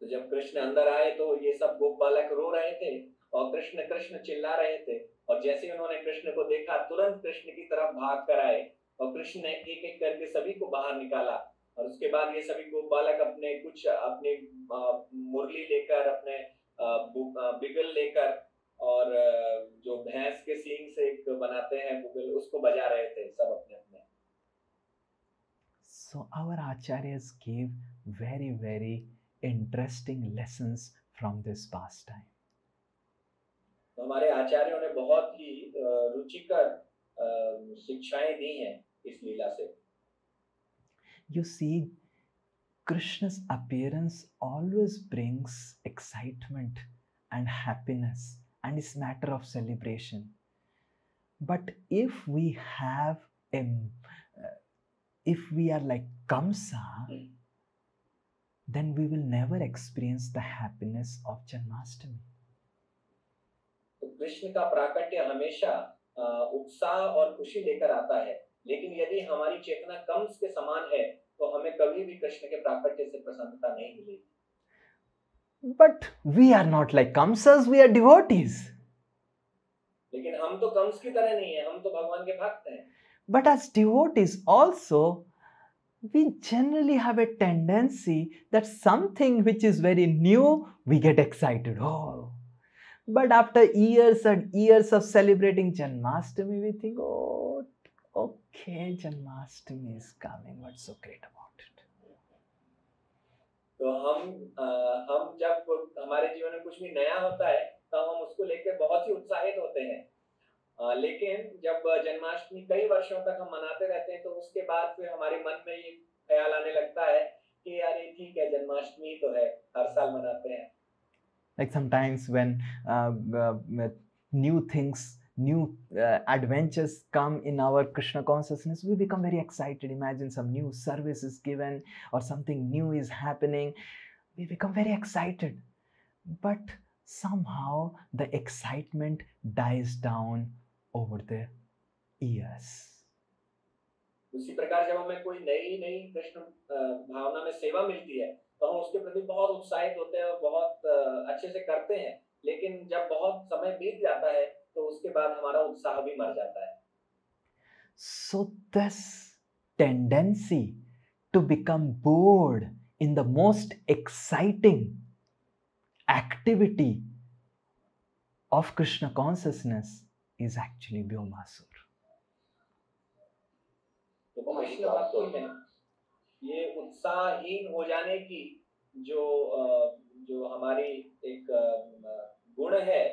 तो जब कृष्ण अंदर आए तो ये सब गोप बालक रो रहे थे और कृष्ण कृष्ण चिल्ला रहे थे और जैसे ही उन्होंने कृष्ण को देखा तुरंत कृष्ण की तरफ़ भाग कर आए और कृष्ण ने एक एक करके सभी को बाहर निकाला और उसके बाद ये सभी गोप बालक अपने कुछ अपनी मुरली लेकर अपने बिगल लेकर और जो भैंस के सींग से एक बनाते हैं बुगल उसको बजा रहे थे सब अपने अपने So our acharyas gave very, very interesting lessons from this pastime. तो हमारे आचार्यों ने बहुत ही रुचिकर शिक्षाएँ दी हैं इस लीला से। You see Krishna's appearance always brings excitement and happiness and is matter of celebration but if we have um if we are like Kamsa then we will never experience the happiness of Janmashtami तो कृष्ण का प्राकट्य हमेशा उत्साह और खुशी लेकर आता है लेकिन यदि हमारी चेतना कंस के समान है तो हमें कभी भी कृष्ण के प्राकट्य से प्रसन्नता नहीं मिलेगी But we are not like Kamsas, we are devotees. लेकिन हम तो कंस की तरह नहीं है हम तो भगवान के भक्त हैं But as devotees, also, we generally have a tendency that something which is very new, we get excited. Oh. But after years and years celebrating Janmashtami, we think, oh, okay, Janmashtami is coming. What's so great about it? तो हम हम जब हमारे जीवन में कुछ भी नया होता है तो हम उसको लेकर बहुत ही उत्साहित होते हैं लेकिन जब जन्माष्टमी कई वर्षों तक हम मनाते रहते हैं तो उसके बाद फिर हमारे मन में ये ख्याल आने लगता है कि यार ये ठीक है जन्माष्टमी तो है हर साल मनाते हैं Like sometimes when uh, uh, new things, new uh, adventures come in our Krishna consciousness, we become very excited. Imagine some new service is given or something new is happening. We become very excited. But somehow the excitement dies down over the years. उसी प्रकार जब हमें कोई नई नई कृष्ण अ, भावना में सेवा मिलती है तो हम उसके प्रति बहुत उत्साहित होते हैं और बहुत अ, अच्छे से करते हैं लेकिन जब बहुत समय बीत जाता है तो उसके बाद हमारा उत्साह भी मर जाता है So, this tendency to become bored in the most exciting activity of Krishna consciousness is actually Vyomasur. तो कृष्ण ये उत्साहहीन हो जाने की जो जो हमारी एक गुण है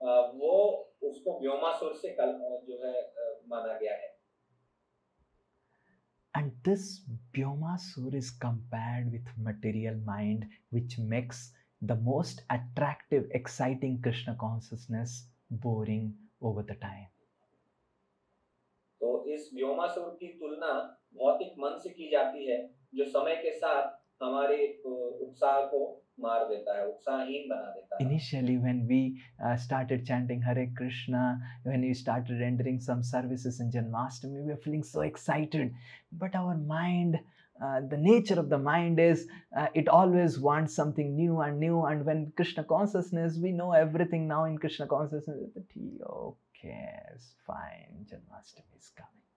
वो उसको व्योमासुर से कल जो है माना गया है And this Vyomasur is compared with material mind, which makes the most attractive, exciting Krishna consciousness boring over the time. तो इस व्योमासुर की तुलना भौतिक मन से की जाती है जो समय के साथ हमारे उत्साह को मार देता है उत्साहहीन बना देता है Initially, when we uh, started chanting Hare Krishna, when started rendering some services in Janmashtami, we were feeling so excited. But our mind, uh, the nature of the mind is uh, it always wants something new and new. And when Krishna consciousness, we know everything now in Krishna consciousness. Okay, it's fine, Janmashtami is coming.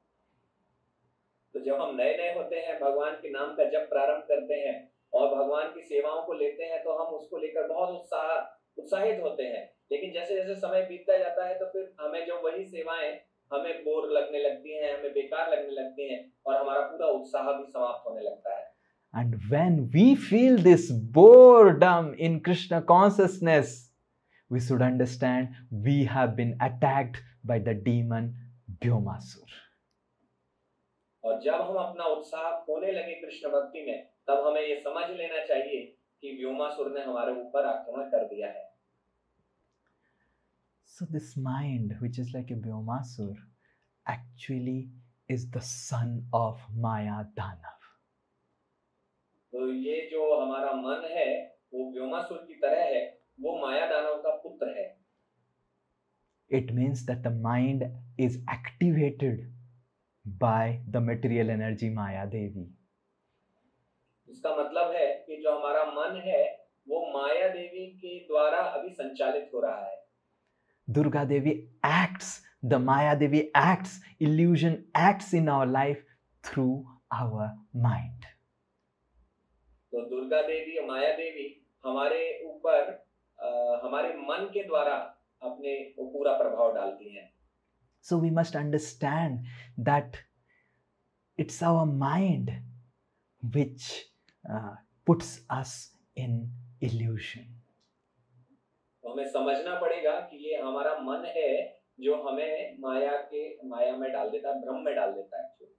तो जब हम नए नए होते हैं भगवान के नाम का जब प्रारंभ करते हैं और भगवान की सेवाओं को लेते हैं तो हम उसको लेकर बहुत उत्साह उत्साहित होते हैं लेकिन जैसे जैसे समय बीतता जाता है तो फिर हमें जो वही सेवाएँ हमें बोर लगने लगती हैं हमें बेकार लगने लगती हैं और हमारा पूरा उत्साह भी समाप्त होने लगता है And when we feel this boredom in Krishna consciousness, we should understand we have been attacked by the demon Bhyomasur. और जब हम अपना उत्साह खोने लगे कृष्ण भक्ति में तब हमें ये समझ लेना चाहिए कि व्योमासुर ने हमारे ऊपर आक्रमण कर दिया है So, this mind, which is like a Bhyomasur, actually is the son of Maya Danav. तो ये जो हमारा मन है वो व्योमासुर की तरह है वो माया दानव का पुत्र है It means that the mind is activated by the material energy Maya Devi इसका मतलब है कि जो हमारा मन है वो माया देवी के द्वारा अभी संचालित हो रहा है। Durga Devi acts the Maya Devi acts illusion acts in our life through our mind तो दुर्गा देवी और माया देवी हमारे ऊपर हमारे मन के द्वारा अपने पूरा प्रभाव डालती हैं। So we must understand that it's our mind which uh, puts us in illusion. तो हमें समझना पड़ेगा कि ये हमारा मन है जो हमें माया के माया में डाल देता है भ्रम में डाल देता है actually.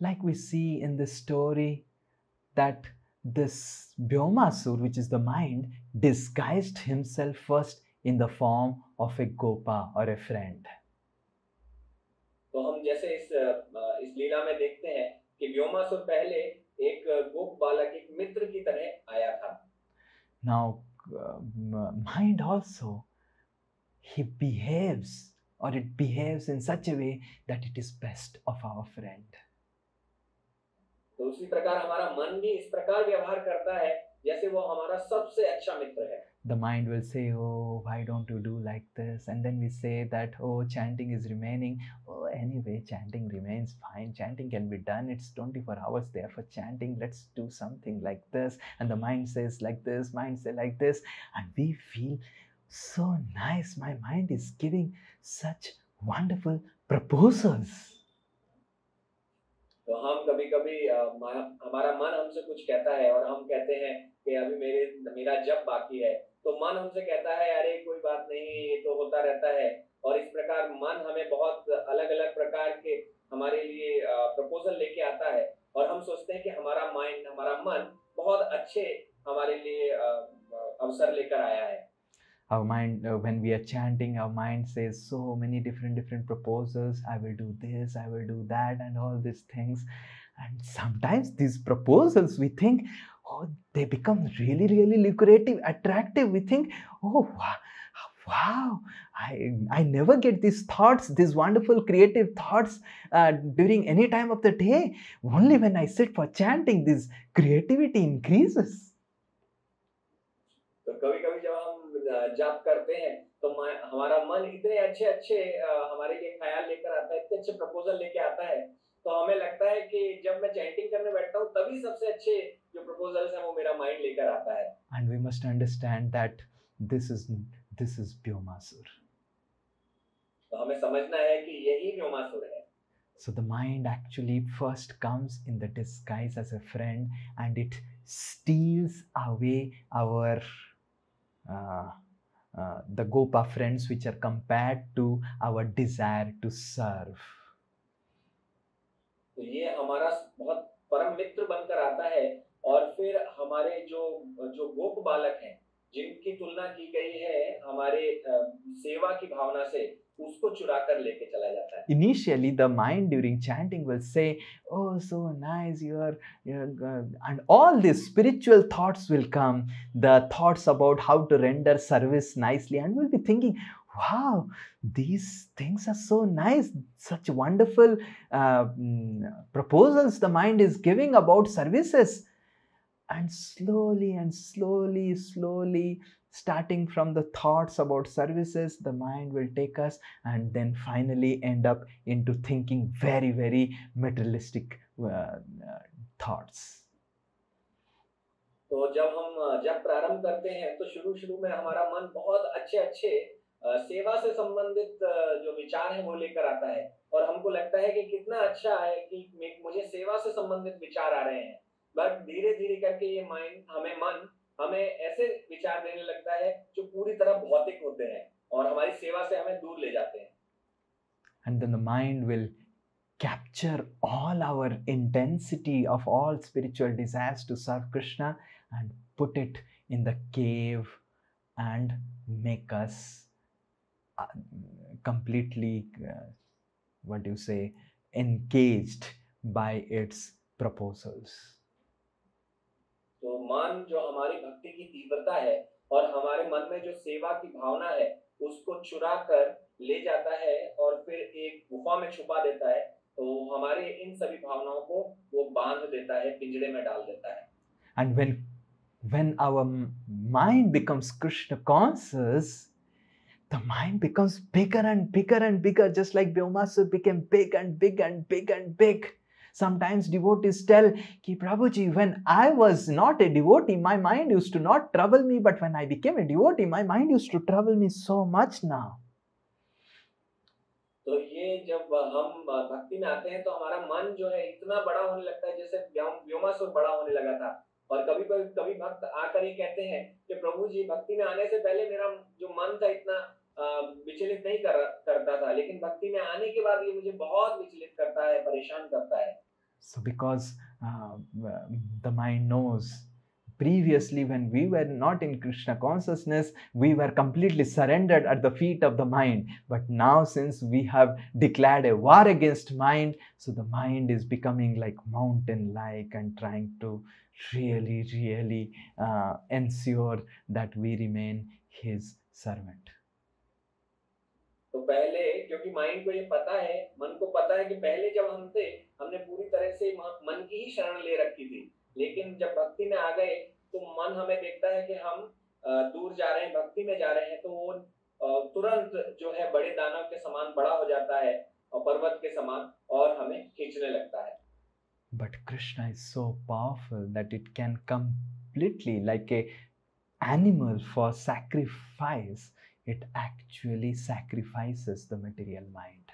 Like we see in this story that this Bhyomasur, which is the mind, disguised himself first in the form of a gopa और ए फ्रेंड तो हम जैसे इस इस लीला में देखते हैं कि व्योमासुर पहले एक गोप बालक एक मित्र की तरह आया था। Now mind also he behaves और it behaves in such a way that it is best of our friend तो उसी प्रकार हमारा मन भी इस प्रकार व्यवहार करता है जैसे वो हमारा सबसे अच्छा मित्र है। The mind will say, Oh, why don't you do like this? And then we say that, Oh, chanting is remaining. Oh, anyway, chanting remains fine. Chanting can be done. It's 24 hours there for chanting. Let's do something like this. And the mind says like this, mind say like this. And we feel so nice. My mind is giving such wonderful proposals. तो हम कभी कभी हमारा मन हमसे कुछ कहता है और हम कहते हैं कि अभी मेरे मेरा जब बाकी है तो मन हमसे कहता है अरे कोई बात नहीं ये तो होता रहता है और इस प्रकार मन हमें बहुत अलग अलग प्रकार के हमारे लिए प्रपोजल लेके आता है और हम सोचते हैं कि हमारा माइंड हमारा मन बहुत अच्छे हमारे लिए अ, अ, अवसर लेकर आया है Our mind, uh, when we are chanting, our mind says so many different, different proposals. I will do this, I will do that, and all these things. And sometimes these proposals, we think, oh, they become really, really lucrative, attractive. We think, oh, wow. Wow, I, I never get these thoughts, these wonderful creative thoughts uh, during any time of the day. Only when I sit for chanting, this creativity increases. तो कभी कभी जब हम जाप करते हैं तो हमारा मन इतने अच्छे अच्छे हमारे लिए ख्याल लेकर आता है इतने अच्छे प्रपोजल लेके आता है तो हमें लगता है कि जब मैं चैंटिंग करने बैठता हूँ तभी सबसे अच्छे जो प्रपोजल्स हैं वो मेरा माइंड लेकर आता है and we must understand that this is this is Bhyomasur. तो हमें समझना है कि यही व्योमासुर है So the mind actually first comes in the disguise as a friend and it steals away our uh, uh, the Gopa friends which are compared to our desire to serve. तो ये हमारा बहुत परम मित्र बनकर आता है और फिर हमारे जो जो गोप बालक हैं जिनकी तुलना की गई है हमारे सेवा की भावना से उसको चुरा कर लेके चला जाता है chanting will say oh so nice you are, you are uh, and all these spiritual thoughts will come the thoughts about how to render service nicely and we'll be thinking wow these things are so nice such wonderful uh, proposals the mind is giving about services and slowly and slowly slowly starting from the thoughts about services the mind will take us and then finally end up into thinking very very materialistic uh, uh, thoughts तो जब हम जब प्रारंभ करते हैं तो शुरू शुरू में हमारा मन बहुत अच्छे अच्छे सेवा से संबंधित जो विचार है वो लेकर आता है और हमको लगता है कि कितना अच्छा है कि मुझे सेवा से संबंधित विचार आ रहे हैं बट धीरे धीरे करके ये माइंड हमें मन हमें ऐसे विचार देने लगता है जो पूरी तरह भौतिक होते हैं और हमारी सेवा से हमें दूर ले जाते हैं and then the mind will capture all our intensity of all spiritual desires to serve krishna and put it in the cave and make us uh, completely uh, what do you say engaged by its proposals तो मन जो हमारी भक्ति की तीव्रता है और हमारे मन में जो सेवा की भावना है उसको चुरा कर ले जाता है और फिर एक गुफा में छुपा देता है तो हमारे इन सभी भावनाओं को वो बाँध देता है पिंजड़े में डाल देता है and when when our mind becomes krishna conscious the mind becomes bigger and bigger and bigger just like Bhyomasur became big and big and big and big Sometimes devotees tell Ki Prabhuji, when I was not a devotee, my mind used to not trouble me, but when I became a devotee, my mind used to trouble me so much now. तो ये जब हम भक्ति में आते हैं तो हमारा मन जो है इतना बड़ा होने लगता है जैसे व्योमासुर बड़ा होने लगा था और कभी कभी भक्त आकर ये कहते हैं कि प्रभु जी भक्ति में आने से पहले मेरा जो मन था इतना विचलित नहीं कर करता था लेकिन भक्ति में आने के बाद ये मुझे बहुत विचलित करता है परेशान करता है so because uh, the mind knows previously when we were not in krishna consciousness we were completely surrendered at the feet of the mind but now since we have declared a war against mind so the mind is becoming like mountain like and trying to really really uh, ensure that we remain his servant तो पहले क्योंकि mind को ये पता है मन को पता है कि पहले जब हम थे हमने पूरी तरह से मन की ही शरण ले रखी थी। लेकिन जब भक्ति में आ गए तो मन हमें देखता है कि हम दूर जा रहे हैं भक्ति में जा रहे हैं तो वो तुरंत जो है बड़े दानव के समान बड़ा हो जाता है और पर्वत के समान और हमें खींचने लगता है। But Krishna is so powerful that it can completely, like a animal for sacrifice, it actually sacrifices the material mind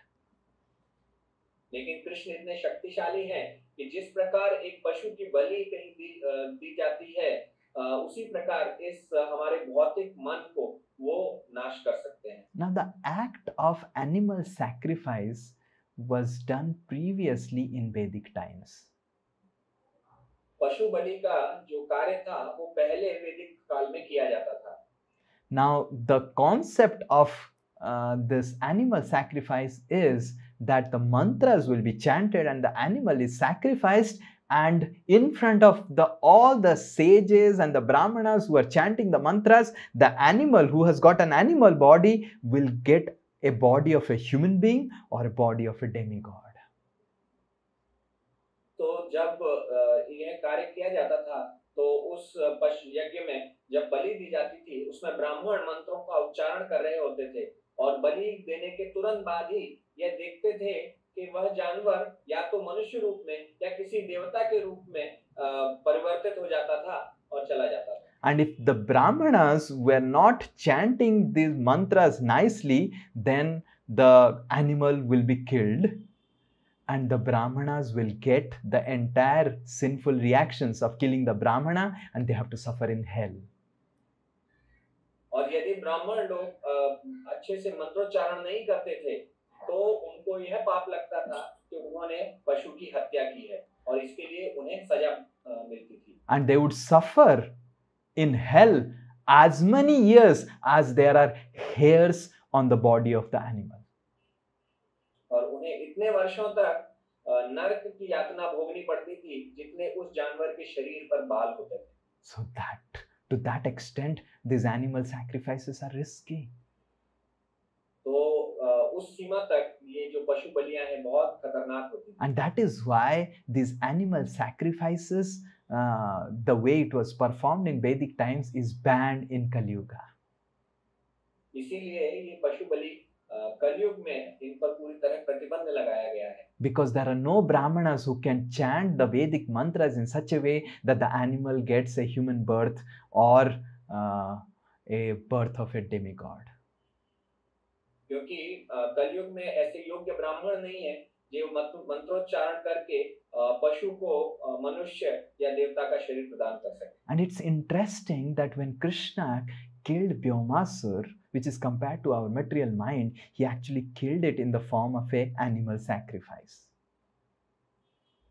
लेकिन कृष्ण इतने शक्तिशाली हैं कि जिस प्रकार एक पशु की बलि कहीं दी, दी जाती है उसी प्रकार इस हमारे भौतिक मन को वो नाश कर सकते हैं। Now the act of animal sacrifice was done previously in Vedic times पशु बलि का जो कार्य था वो पहले वैदिक काल में किया जाता था। Now, the concept of uh, this animal sacrifice is that the mantras will be chanted and the animal is sacrificed and in front of the all the sages and the brahmanas who are chanting the mantras the animal who has got an animal body will get a body of a human being or a body of a demigod तो जब यह कार्य किया जाता था तो उस पशु यज्ञ में जब बलि दी जाती थी उसमें ब्राह्मण मंत्रों का उच्चारण कर रहे होते थे और बलि देने के तुरंत बाद ही यह देखते थे कि वह जानवर या तो मनुष्य रूप में या किसी देवता के रूप में परिवर्तित हो जाता था और चला जाता था। And if the Brahmanas were not chanting these mantras nicely, then the animal will be killed. and the brahmanas will get the entire sinful reactions of killing the brahmana and they have to suffer in hell और यदि ब्राह्मण लोग अच्छे से मंत्रोच्चारण नहीं करते थे तो उनको यह पाप लगता था कि उन्होंने पशु की हत्या की है और इसके लिए उन्हें सजा मिलती थी and they would suffer in hell as many years as there are hairs on the body of the animal. इतने वर्षों तक नरक की यातना भोगनी पड़ती थी जितने उस जानवर के शरीर पर बाल होते थे So that to that extent, these animal sacrifices are risky. तो अ, उस सीमा तक ये जो पशु बलियाँ हैं बहुत खतरनाक होती थी And that is why these animal sacrifices, uh, the way it was performed in Vedic times, is banned in Kali Yuga. इसीलिए ये पशु बलि अ, कलयुग में इन पर पूरी तरह प्रतिबंध लगाया गया है Because there are no brahmanas who can chant the Vedic mantras in such a way that the animal gets a human birth or uh, a birth of a demigod. क्योंकि अ, कलयुग में ऐसे योग्य ब्राह्मण नहीं है जो मंत्र- मंत्रोच्चारण करके अ, पशु को अ, मनुष्य या देवता का शरीर प्रदान कर सके And it's interesting that when Krishna killed Bhyomasur, which is compared to our material mind, he actually killed it in the form of a animal sacrifice.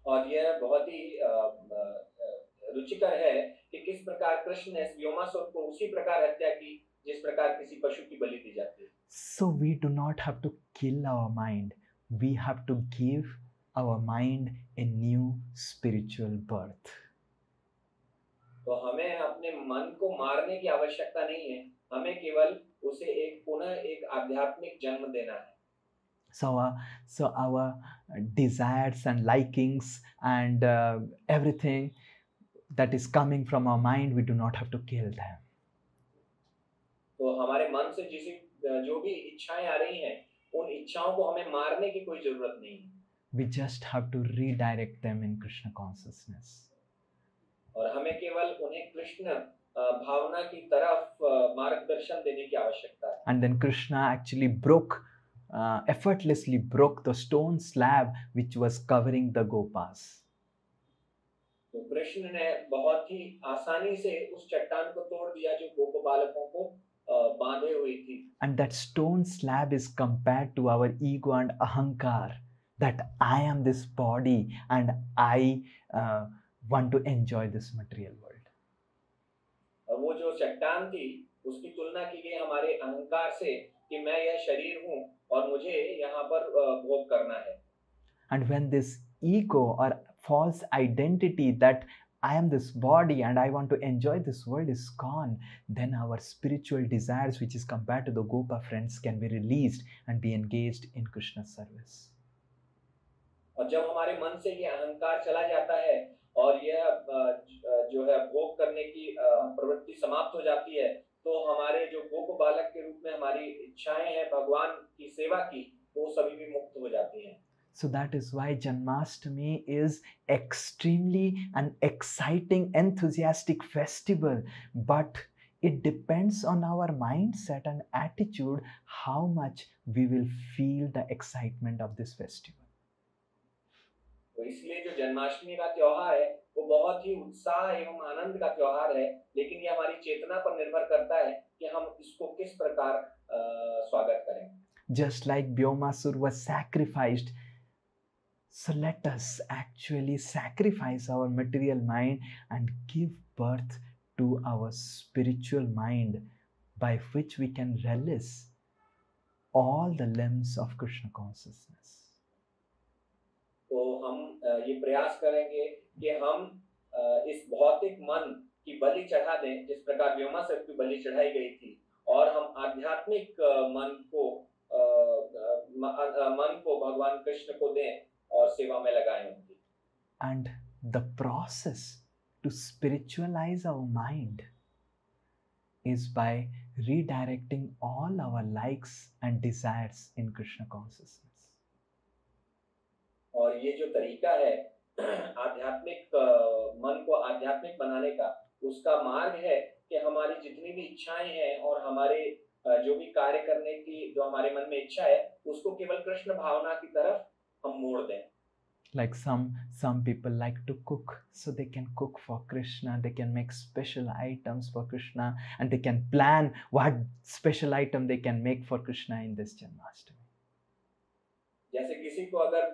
और यह बहुत ही अ, अ, अ, रुचिकर है कि किस प्रकार कृष्ण ने व्योमासुर को उसी प्रकार हत्या की जिस प्रकार किसी पशु की बलि दी जाती है So we do not have to kill our mind. We have to give our mind a new spiritual birth. तो हमें अपने मन को मारने की आवश्यकता नहीं है हमें केवल उसे एक पुनः एक आध्यात्मिक जन्म देना है So, uh, so our desires and likings and uh, everything that is coming from our mind, we do not have to kill them. तो हमारे मन से जिस जो भी इच्छाएँ आ रही हैं उन इच्छाओं को हमें मारने की कोई ज़रूरत नहीं We just have to redirect them in Krishna consciousness. और हमें केवल उन्हें कृष्ण अ, भावना की तरफ़ अ, मार्गदर्शन देने की आवश्यकता है then Krishna actually broke, uh, effortlessly broke the stone slab which was covering the gopas. तो कृष्ण ने बहुत ही आसानी से उस चट्टान को तोड़ दिया जो गोप बालकों को अ, बांधे हुई थी that stone slab is compared to our ego and ahankar that I am this body and I uh, want to enjoy this material world. और जो चट्टान थी उसकी तुलना की गई हमारे अहंकार से कि मैं यह शरीर हूँ और मुझे यहाँ पर भोग करना है And when this ego or false identity that I am this body and I want to enjoy this world is gone, then our spiritual desires, which is compared to the Gopa friends, can be released and be engaged in Krishna's service. और जब हमारे मन से ये अहंकार चला जाता है और यह जो है भोग करने की प्रवृत्ति समाप्त हो जाती है तो हमारे जो गोप बालक के रूप में हमारी इच्छाएँ हैं भगवान की सेवा की वो सभी भी मुक्त हो जाती हैं So that is why Janmashtami is extremely an exciting, enthusiastic festival. But it depends on our mindset and attitude how much we will feel the excitement of this festival. तो इसलिए जो जन्माष्टमी का त्योहार है, वो बहुत ही उत्साह एवं आनंद का त्योहार है, लेकिन ये हमारी चेतना पर निर्भर करता है कि हम इसको किस प्रकार स्वागत करें। Just like Vyomasura was sacrificed so let us actually sacrifice our material mind and give birth to our spiritual mind by which we can release all the limbs of Krishna consciousness तो हम ये प्रयास करेंगे कि हम इस भौतिक मन की बलि चढ़ा दें, जिस प्रकार व्योमा सर बलि चढ़ाई गई थी, और हम आध्यात्मिक मन को मन को भगवान कृष्ण को दें और सेवा में लगाएँ उनकी। And the process to spiritualize our mind is by redirecting all our likes and desires in krishna consciousness. और ये जो तरीका है आध्यात्मिक मन को आध्यात्मिक बनाने का उसका मार्ग है कि हमारी जितनी भी इच्छाएँ हैं और हमारे जो भी कार्य करने की जो हमारे मन में इच्छा है उसको केवल कृष्ण भावना की तरफ़ हम मोड़ दें like some some people like to cook so they can cook for krishna they can make special items for krishna and they can plan what special item they can make for krishna in this janmashtami जैसे किसी को अगर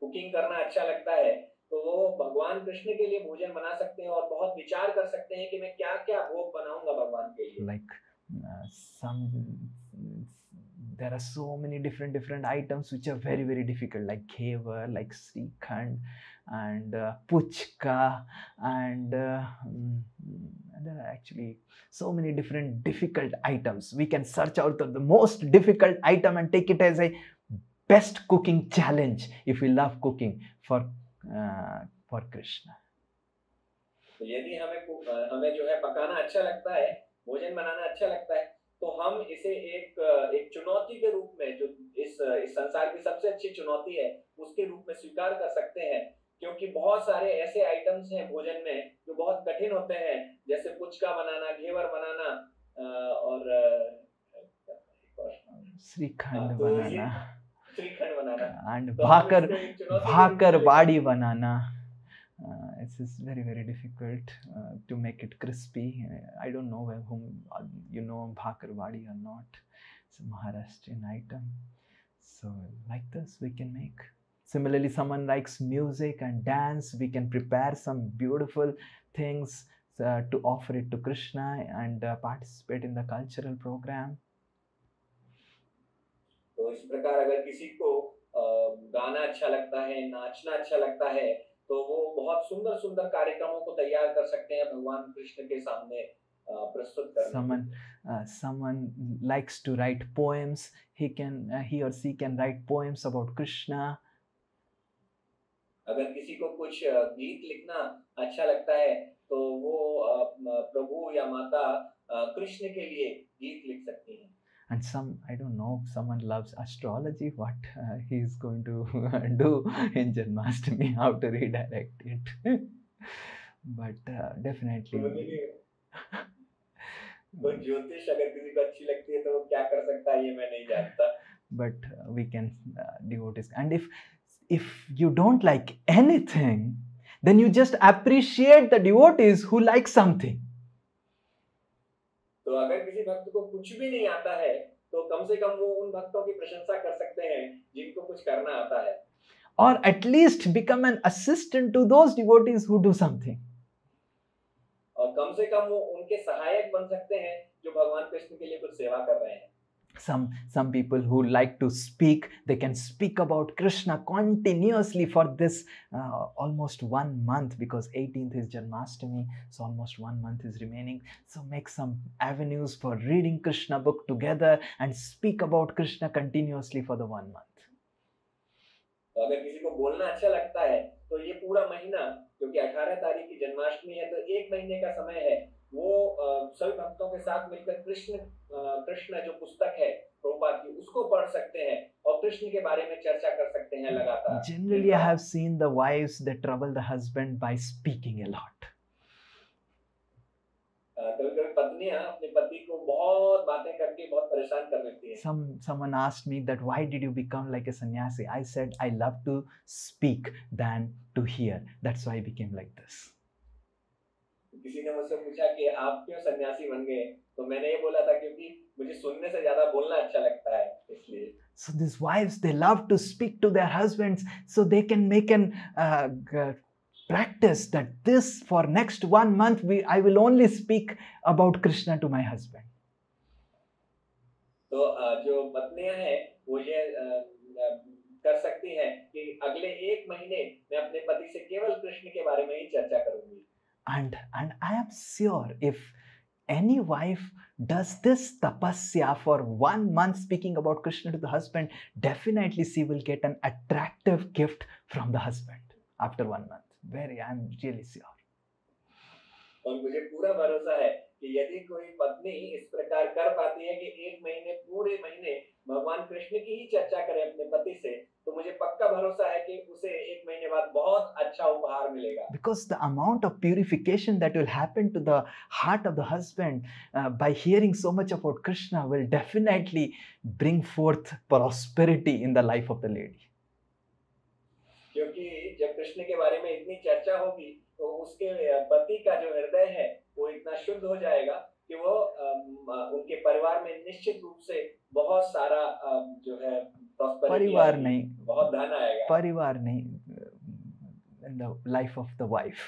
cooking करना अच्छा लगता है तो वो भगवान कृष्ण के लिए भोजन बना सकते हैं और बहुत विचार कर सकते हैं कि मैं क्या क्या भोग बनाऊँगा भगवान के लिए। Like there are so many different different items which are very very difficult like ghevar like shrikhand and uh, puchka and, uh, mm, there are actually so many different difficult items we can search out the, most difficult item and take it as a best cooking challenge if we love cooking for for Krishna तो यदि हमें हमें जो है पकाना अच्छा लगता है भोजन बनाना अच्छा लगता है तो हम इसे एक एक चुनौती के रूप में जो इस इस संसार की सबसे अच्छी चुनौती है उसके रूप में स्वीकार कर सकते हैं क्योंकि बहुत सारे ऐसे आइटम्स हैं भोजन में जो बहुत कठिन होते हैं जैसे पुचका बनाना घेवर बनाना और श्रीखंड हाँ, तो banana shrikhand banana and bhakar bhakarwadi banana uh, it's, it's very very difficult uh, to make it crispy i don't know whom uh, you know bhakarwadi or not it's a maharashtrian item so like this we can make similarly someone likes music and dance we can prepare some beautiful things uh, to offer it to krishna and uh, participate in the cultural program तो इस प्रकार अगर किसी को गाना अच्छा लगता है नाचना अच्छा लगता है तो वो बहुत सुंदर सुंदर कार्यक्रमों को तैयार कर सकते हैं भगवान कृष्ण के सामने प्रस्तुत करने someone uh, someone likes to write poems he can uh, he or she can write poems about krishna अगर किसी को कुछ गीत लिखना अच्छा लगता है तो वो प्रभु या माता कृष्ण के लिए गीत लिख सकती हैं and some i don't know someone loves astrology what uh, he's going to do in janmashtami how to redirect it but uh, definitely ज्योतिष अगर किसी को अच्छी लगती है तो वो क्या कर सकता है ये मैं नहीं जानता but uh, we can uh, devotees and if if you don't like anything then you just appreciate the devotees who like something तो अगर किसी भक्त को कुछ भी नहीं आता है तो कम से कम वो उन भक्तों की प्रशंसा कर सकते हैं जिनको कुछ करना आता है or at least become an assistant to those devotees who do something और कम से कम वो उनके सहायक बन सकते हैं जो भगवान कृष्ण के लिए कुछ सेवा कर रहे हैं some some people who like to speak they can speak about krishna continuously for this uh, almost one month because 18th is janmashtami so almost one month is remaining so make some avenues for reading krishna book together and speak about krishna continuously for the one month अगर किसी को बोलना अच्छा लगता है तो ये पूरा महीना क्योंकि 18 तारीख की जन्माष्टमी है तो एक महीने का समय है वो सभी भक्तों के साथ मिलकर कृष्ण कृष्ण जो पुस्तक है प्रभुपाद की उसको पढ़ सकते हैं और कृष्ण के बारे में चर्चा कर सकते हैं लगातार। Generally I have seen the wives that trouble the husband by speaking a lot कभी-कभी पत्नियाँ अपने पति को बहुत बातें करके बहुत परेशान कर देती हैं। Did you become like a sannyasi? I said i love to speak than to hear. That's why i became like this. किसी ने मुझसे पूछा कि आप क्यों सन्यासी बन गए तो मैंने ये बोला था क्योंकि मुझे सुनने से ज़्यादा बोलना अच्छा लगता है इसलिए So these wives, they love to speak to their husbands so they can make an uh, practice that this for next one month we I will only speak about Krishna to my husband. तो जो पत्नियाँ हैं वो ये कर सकती हैं कि अगले एक महीने मैं अपने पति से केवल कृष्ण के बारे में ही चर्चा करूँगी and and i am sure if any wife does this tapasya for one month speaking about krishna to the husband definitely she will get an attractive gift from the husband after one month very i'm really sure और मुझे पूरा भरोसा है कि यदि कोई पत्नी इस प्रकार कर पाती है कि एक महीने पूरे महीने भगवान कृष्ण की ही चर्चा करे अपने पति से तो मुझे पक्का भरोसा है कि उसे एक महीने बाद बहुत अच्छा उपहार मिलेगा। Because the amount of purification that will happen to the heart of the husband by hearing so much about Krishna will definitely bring forth prosperity in the life of the lady क्योंकि जब कृष्ण के बारे में इतनी चर्चा होगी तो उसके पति का जो हृदय है वो इतना शुद्ध हो जाएगा कि वो उनके परिवार में निश्चित रूप से बहुत सारा जो है परिवार नहीं बहुत धन आएगा परिवार नहीं in the life of the wife.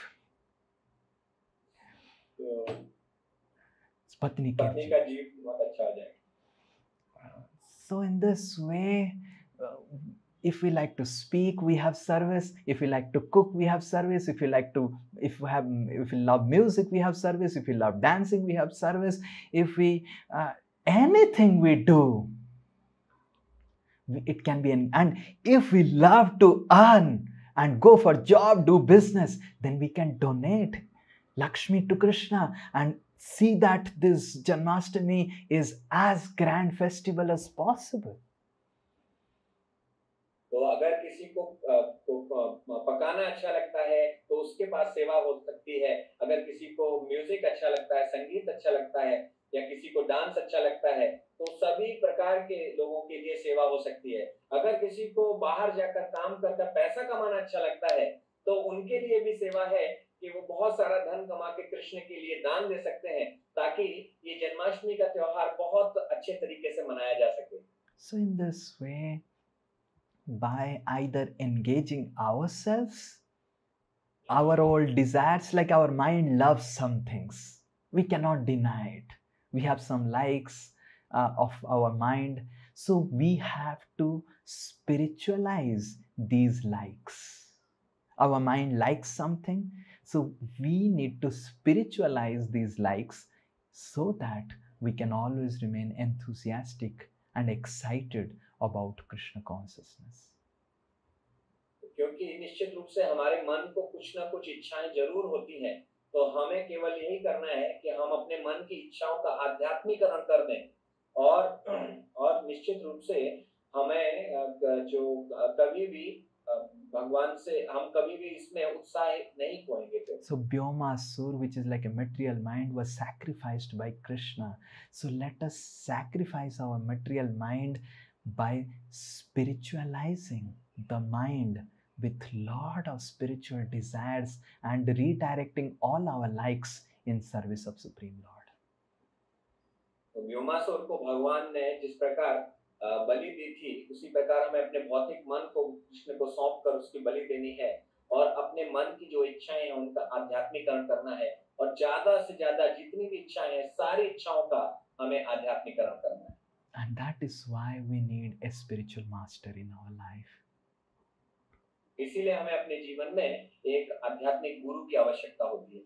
तो पत्नी के पत्नी का जीवन बहुत अच्छा हो जाएगा So, in this way, uh, if we like to speak, we have service. If we like to cook, we have service. If we like to, if we have, if we love music, we have service. If we love dancing, we have service. If we, uh, anything we do, we- it can be an, and if we love to earn and go for job, do business, then we can donate Lakshmi to Krishna and see that this Janmashtami is as grand festival as possible. तो अगर किसी को अ, अ, पकाना अच्छा लगता है तो उसके पास सेवा हो सकती है अगर किसी को म्यूज़िक अच्छा लगता है संगीत अच्छा लगता है या किसी को डांस अच्छा लगता है तो सभी प्रकार के लोगों के लिए सेवा हो सकती है। अगर किसी को बाहर जाकर काम करकर पैसा कमाना अच्छा लगता है तो उनके लिए भी सेवा है कि वो बहुत सारा धन कमा के कृष्ण के लिए दान दे सकते हैं ताकि ये जन्माष्टमी का त्योहार बहुत अच्छे तरीके से मनाया जा सके। So, in this way, by either engaging ourselves, our old desires, like our mind loves some things, we cannot deny it. We have some likes uh, of our mind, so we have to spiritualize these likes. Our mind likes something, so we need to spiritualize these likes so that we can always remain enthusiastic and excited about Krishna consciousness. क्योंकि निश्चित रूप से हमारे मन को कुछ ना कुछ इच्छाएं जरूर होती हैं तो हमें केवल यही करना है कि हम अपने मन की इच्छाओं का आध्यात्मिकरण कर दें और और निश्चित रूप से हमें अ, जो कभी भी अ, भगवान से हम कभी भी इसमें उत्साह नहीं खोएँगे So, Byomasur, which is like a material mind, was sacrificed by Krishna. So, let us sacrifice our material mind by spiritualizing the mind with lot of spiritual desires and redirecting all our likes in service of Supreme Lord. तो व्योमासुर को भगवान ने जिस प्रकार बलि दी थी उसी प्रकार हमें अपने भौतिक मन को कृष्ण को सौंप कर उसकी बलि देनी है। और अपने मन की जो इच्छाएँ हैं उनका आध्यात्मिकरण करना है। और ज़्यादा से ज़्यादा जितनी भी इच्छाएँ हैं सारी इच्छाओं का हमें आध्यात्मिकरण करना है। And that is why we need a spiritual master in our life. इसीलिए हमें अपने जीवन में एक आध्यात्मिक गुरु की आवश्यकता होती है।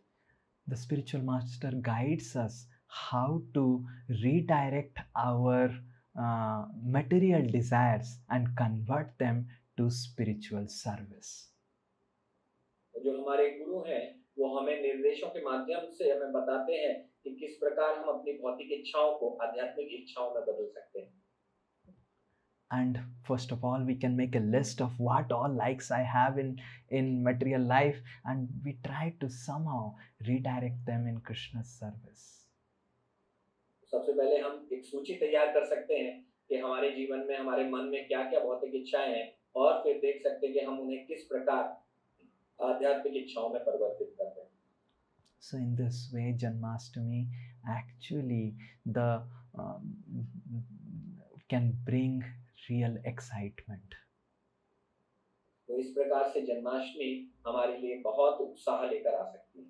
The spiritual master guides us how to redirect our uh, material desires and convert them to spiritual service. तो जो हमारे गुरु हैं वो हमें निर्देशों के माध्यम से हमें बताते हैं कि किस प्रकार हम अपनी भौतिक इच्छाओं को आध्यात्मिक इच्छाओं में बदल सकते हैं And first of all, we can make a list of what all likes I have in, in material life, and we try to somehow redirect them in Krishna's service. सबसे पहले हम एक सूची तैयार कर सकते हैं कि हमारे जीवन में हमारे मन में क्या क्या भौतिक इच्छाएँ हैं और फिर देख सकते हैं कि हम उन्हें किस प्रकार आध्यात्मिक इच्छाओं में परिवर्तित करते हैं So in this way, Janmashtami actually the um, can bring real excitement. तो इस प्रकार से जन्माष्टमी हमारे लिए बहुत उत्साह लेकर आ सकती है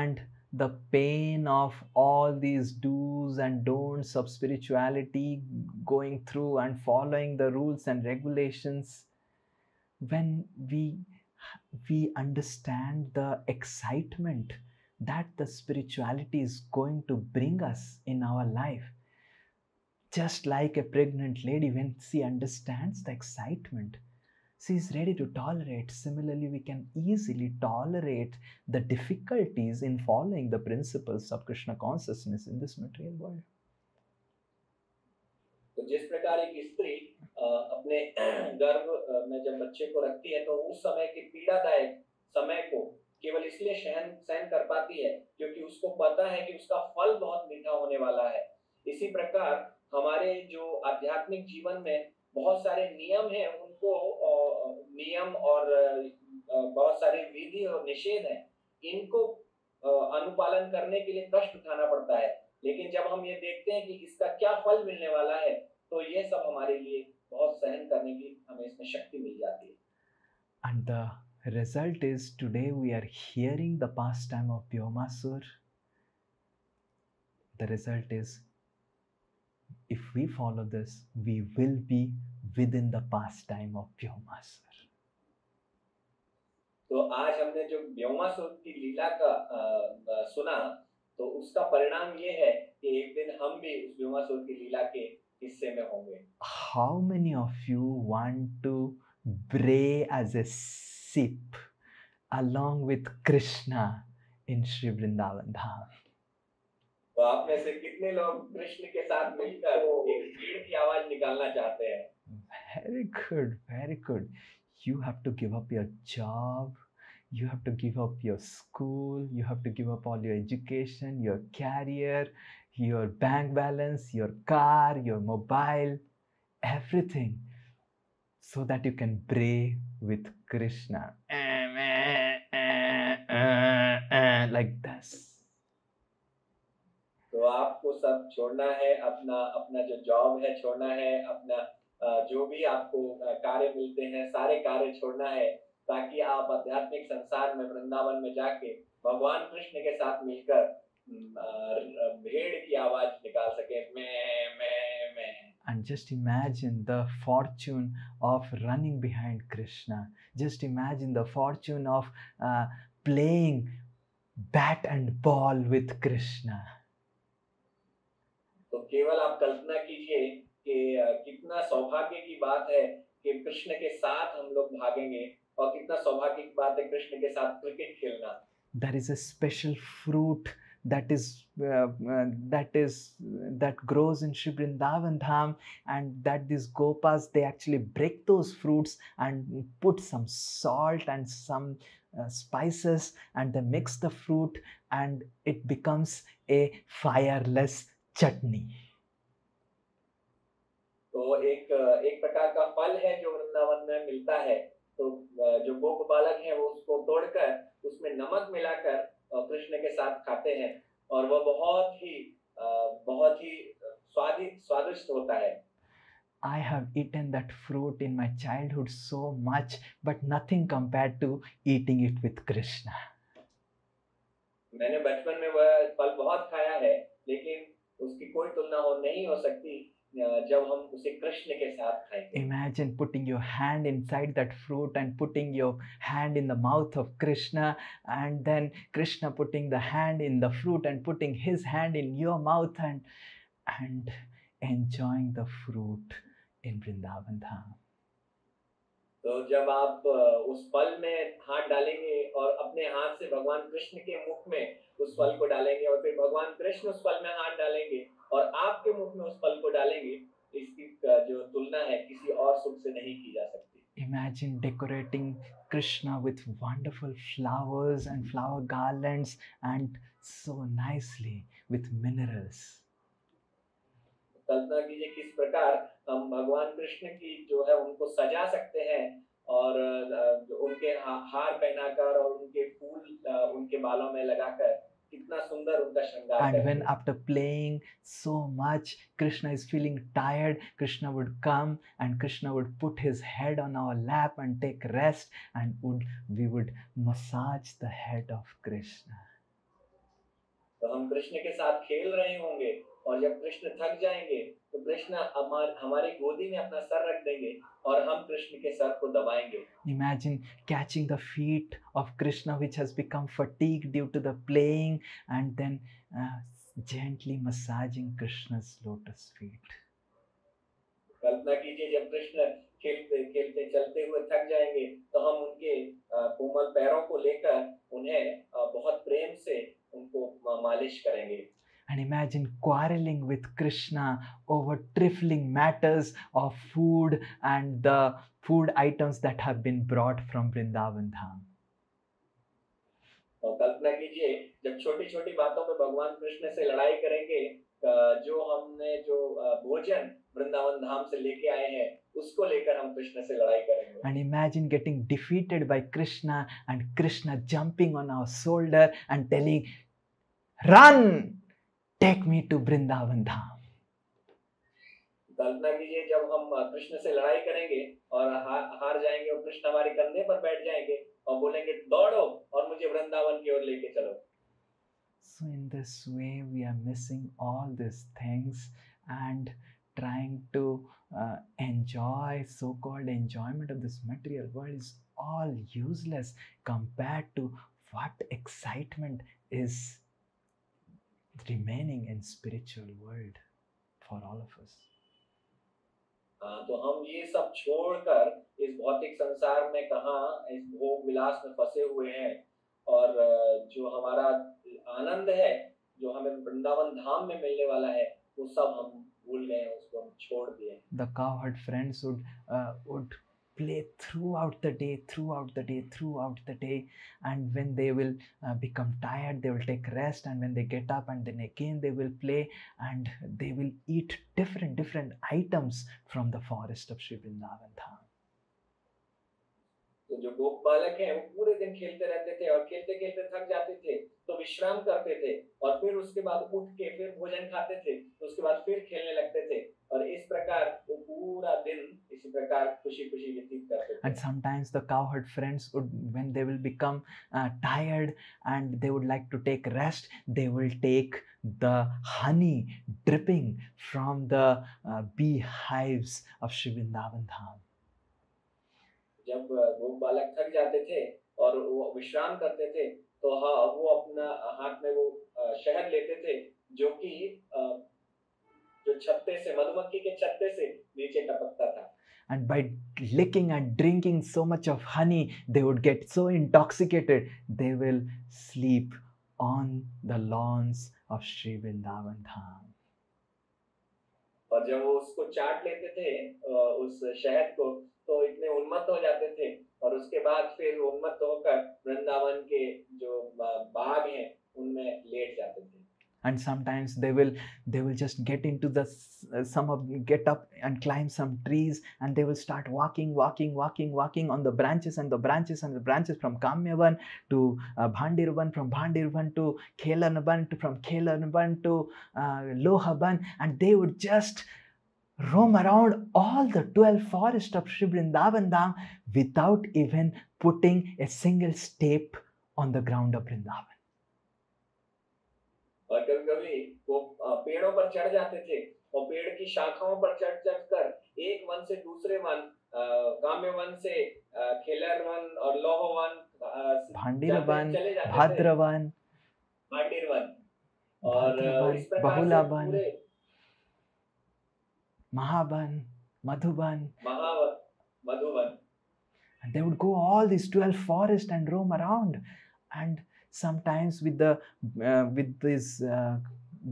And the pain of all these do's and don'ts of spirituality, going through and following the rules and regulations, when we we understand the excitement that the spirituality is going to bring us in our life. Just like a pregnant lady when she understands the excitement she is ready to tolerate similarly we can easily tolerate the difficulties in following the principles of krishna consciousness in this material world तो जिस प्रकार एक स्त्री अ, अपने गर्भ अ, में जब बच्चे को रखती है तो उस समय के पीड़ादायक समय को केवल इसलिए सहन सहन कर पाती है क्योंकि उसको पता है कि उसका फल बहुत मीठा होने वाला है इसी प्रकार हमारे जो आध्यात्मिक जीवन में बहुत सारे नियम हैं अ, नियम और बहुत सारे विधि और निषेध हैं इनको अनुपालन करने के लिए कष्ट उठाना पड़ता है लेकिन जब हम ये देखते हैं कि इसका क्या फल मिलने वाला है तो ये सब हमारे लिए बहुत सहन करने की हमें इसमें शक्ति मिल जाती है and the result is today we are hearing the pastime of Byomasur. The result is if we follow this, we will be within the pastime of Byomasur. तो आज हमने जो व्योमासुर की लीला का अ, अ, सुना तो उसका परिणाम ये है कि एक दिन हम भी उस व्योमासुर की लीला के हिस्से में होंगे How many of you want to bray as a sip along with Krishna in Sri Vrindavan Dham? तो आप में से कितने लोग कृष्ण के साथ मिलकर एक भीड़ की आवाज़ निकालना चाहते हैं Very good, very good. You have to give up your job, you have to give up your school, you have to give up all your education, your career, your bank balance, your car, your mobile, everything, so that you can pray with Krishna. Like this. तो आपको सब छोड़ना है अपना अपना जो job है छोड़ना है अपना अ, जो भी आपको कार्य मिलते हैं सारे कार्य छोड़ना है ताकि आप आध्यात्मिक संसार में वृंदावन में जाके भगवान कृष्ण के साथ मिलकर of running behind Krishna just imagine the fortune of playing bat and ball with Krishna तो केवल आप कल्पना कीजिए कि कितना सौभाग्य की बात है कि कृष्ण के साथ हम लोग भागेंगे और कितना सौभाग्य की बात है कृष्ण के साथ क्रिकेट खेलना There is a special fruit that is uh, uh, that is that grows in Sri Vrindavan Dham, and that these gopas they actually break those fruits and put some salt and some uh, spices, and they mix the fruit, and it becomes a fireless chutney. तो एक एक प्रकार का फल है जो वृंदावन में मिलता है। तो जो गोप बालक है वो उसको तोड़कर उसमें नमक मिलाकर कृष्ण के साथ खाते हैं और वह बहुत ही बहुत ही स्वादिष्ट स्वादिष्ट होता है। I have eaten that fruit in my childhood so much, but nothing compared to eating it with Krishna. मैंने बचपन में वह फल बहुत खाया है लेकिन उसकी कोई तुलना हो नहीं हो सकती। जब हम उसे कृष्ण के साथ खाएँगे। Imagine putting your hand inside that fruit and putting your hand in the mouth of Krishna and then Krishna putting the hand in the fruit and putting his hand in your mouth and and enjoying the fruit in Vrindavan Dham तो जब आप उस पल में हाथ डालेंगे और अपने हाथ से भगवान कृष्ण के मुख में उस पल को डालेंगे और फिर भगवान कृष्ण उस पल में हाथ डालेंगे और आपके मुख में उस फल को डालेंगे इसकी जो तुलना है किसी और सुख से नहीं की जा सकती Imagine decorating Krishna with wonderful flowers and flower garlands and so nicely with minerals. कल्पना कीजिए किस प्रकार हम भगवान कृष्ण की जो है उनको सजा सकते हैं और उनके हार पहनाकर और उनके फूल उनके बालों में लगाकर कितना सुंदर उनका श्रृंगार And when करेंगे after playing so much, Krishna is feeling tired, Krishna would come and Krishna would put his head on our lap and take rest, and would we would massage the head of Krishna. तो हम कृष्ण के साथ खेल रहे होंगे और जब कृष्ण थक जाएँगे तो कृष्ण हमारी गोदी में अपना सर रख देंगे और हम कृष्ण के सर को दबाएँगे। Imagine catching the feet of Krishna which has become fatigue due to the playing and then gently massaging Krishna's lotus feet कल्पना कीजिए जब कृष्ण खेलते खेलते चलते हुए थक जाएँगे तो हम उनके कोमल पैरों को लेकर उन्हें बहुत प्रेम से उनको मालिश करेंगे। And imagine quarreling with Krishna over trifling matters of food and the food items that have been brought from Vrindavan Dham. और कल्पना कीजिए जब छोटी छोटी बातों पे भगवान कृष्ण से लड़ाई करेंगे अ, जो हमने जो अ, भोजन वृंदावन धाम से लेके आए हैं उसको लेकर हम कृष्ण से लड़ाई करेंगे And imagine getting defeated by Krishna and Krishna jumping on our shoulder and telling, Run! Take me to Vrindavan Dham. कल्पना कीजिए जब हम कृष्ण से लड़ाई करेंगे और हार हार जाएँगे और कृष्ण हमारे कंधे पर बैठ जाएँगे और बोलेंगे दौड़ो और मुझे वृंदावन की ओर लेके चलो So in this way we are missing all these things and trying to uh, enjoy so-called enjoyment of this material world is all useless compared to what excitement is remaining in spiritual world for all of us. हाँ, तो हम ये सब छोड़कर इस भौतिक संसार में कहा इस भोग विलास में फंसे हुए हैं और जो हमारा आनंद है जो हमें वृंदावन धाम में मिलने वाला है वो सब हम भूल गए हैं उसको हम छोड़ दिए the cowherd friends would uh, would play throughout the day, throughout the day, throughout the day. And when they will uh, become tired, they will take rest. And when they get up, and then again they will play and they will eat different, different items from the forest of Sri Vrindavan Dham. तो जो गोप बालक हैं वो पूरे दिन खेलते रहते थे और खेलते खेलते थक जाते थे तो विश्राम करते थे और फिर उसके बाद उठ के फिर भोजन खाते थे तो उसके बाद फिर खेलने लगते थे और इस प्रकार वो पूरा दिन इसी प्रकार खुशी खुशी व्यतीत करते थे and sometimes the cowherd friends would when they will become uh, tired and they would like to take rest they will take the honey dripping from the uh, beehives of Shrivindavan Dham जब वो बालक थक जाते थे और वो विश्राम करते थे तो हाँ वो अपना हाथ में वो शहद लेते थे जो कि जो छत्ते से मधुमक्खी के छत्ते से नीचे टपकता था and by licking and drinking so much of honey they would get so intoxicated they will sleep on the lawns of Sri Vrindavan Dham और जब वो उसको चाट लेते थे उस शहद को तो इतने उन्मत्त हो जाते थे। और उसके बाद फिर उन्मत्त होकर वृंदावन के जो बाग हैं, उनमें लेट जाते थे। And sometimes they will they will just get into the uh, some of get up and climb some trees and they will start walking walking walking walking on the branches and the branches and the branches from kamyavan to uh, bhandirvan from bhandirvan to khelanban to from khelanban to uh, lohaban and they would just roam around all the 12 forests of Sri Vrindavan without even putting a single step on the ground of Vrindavan. और कभी कभी वो पेड़ों पर चढ़ जाते थे और पेड़ की शाखाओं पर चढ़ चढ़ कर एक वन से दूसरे वन काम्य वन से खेलर वन और लोह वन भांडीर वन भाद्र वन भांडीर वन और Bahula Van Mahaban, Madhuban. Mahaban, Madhuban. And they would go all these 12 forests and roam around. And sometimes with the uh, with these uh,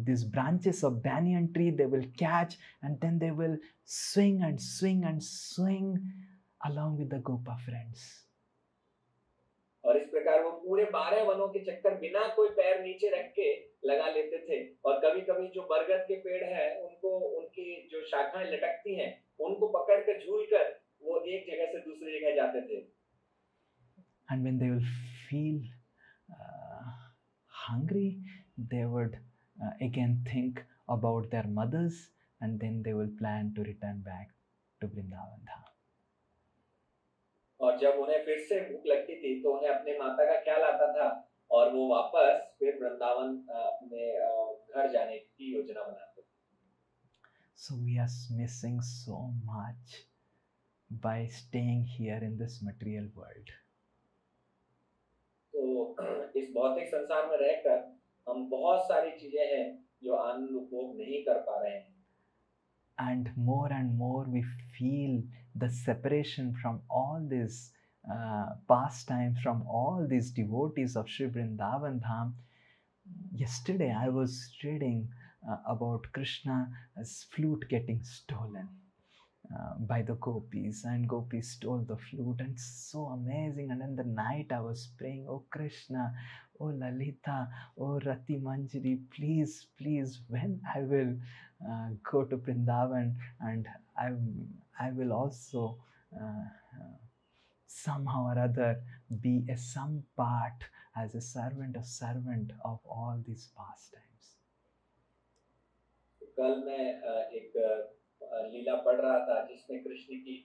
these branches of banyan tree they will catch and then they will swing and swing and swing along with the gopa friends और इस प्रकार वो पूरे बारह वनों के चक्कर बिना कोई पैर नीचे रख के लगा लेते थे और कभी कभी जो बरगद के पेड़ है उनको उनकी जो शाखाएँ लटकती हैं उनको पकड़ कर झूल कर वो एक जगह से दूसरी जगह जाते थे and when they will feel uh, hungry they would uh, again think about their mothers and then they will plan to return back to Vrindavan Dham. और जब उन्हें फिर से भूख लगती थी तो उन्हें अपने माता का ख्याल आता था और वो वापस फिर वृंदावन में घर जाने की योजना बनाते So we are missing so much by staying here in this material world. तो इस भौतिक संसार में रहकर हम बहुत सारी चीज़ें हैं जो आनंद उपभोग नहीं कर पा रहे हैं and more and more we feel the separation from all this uh, pastime, from all these devotees of Sri Vrindavan Dham. Yesterday I was reading uh, about Krishna's flute getting stolen. Uh, by the gopis and gopis stole the flute and so amazing and in the night i was praying oh krishna oh lalita oh rati manjari please please when i will uh, go to Vrindavan and I, I will also uh, somehow or other be a some part as a servant of servant of all these pastimes. कल मैं एक लीला पढ़ रहा था जिसमें कृष्ण की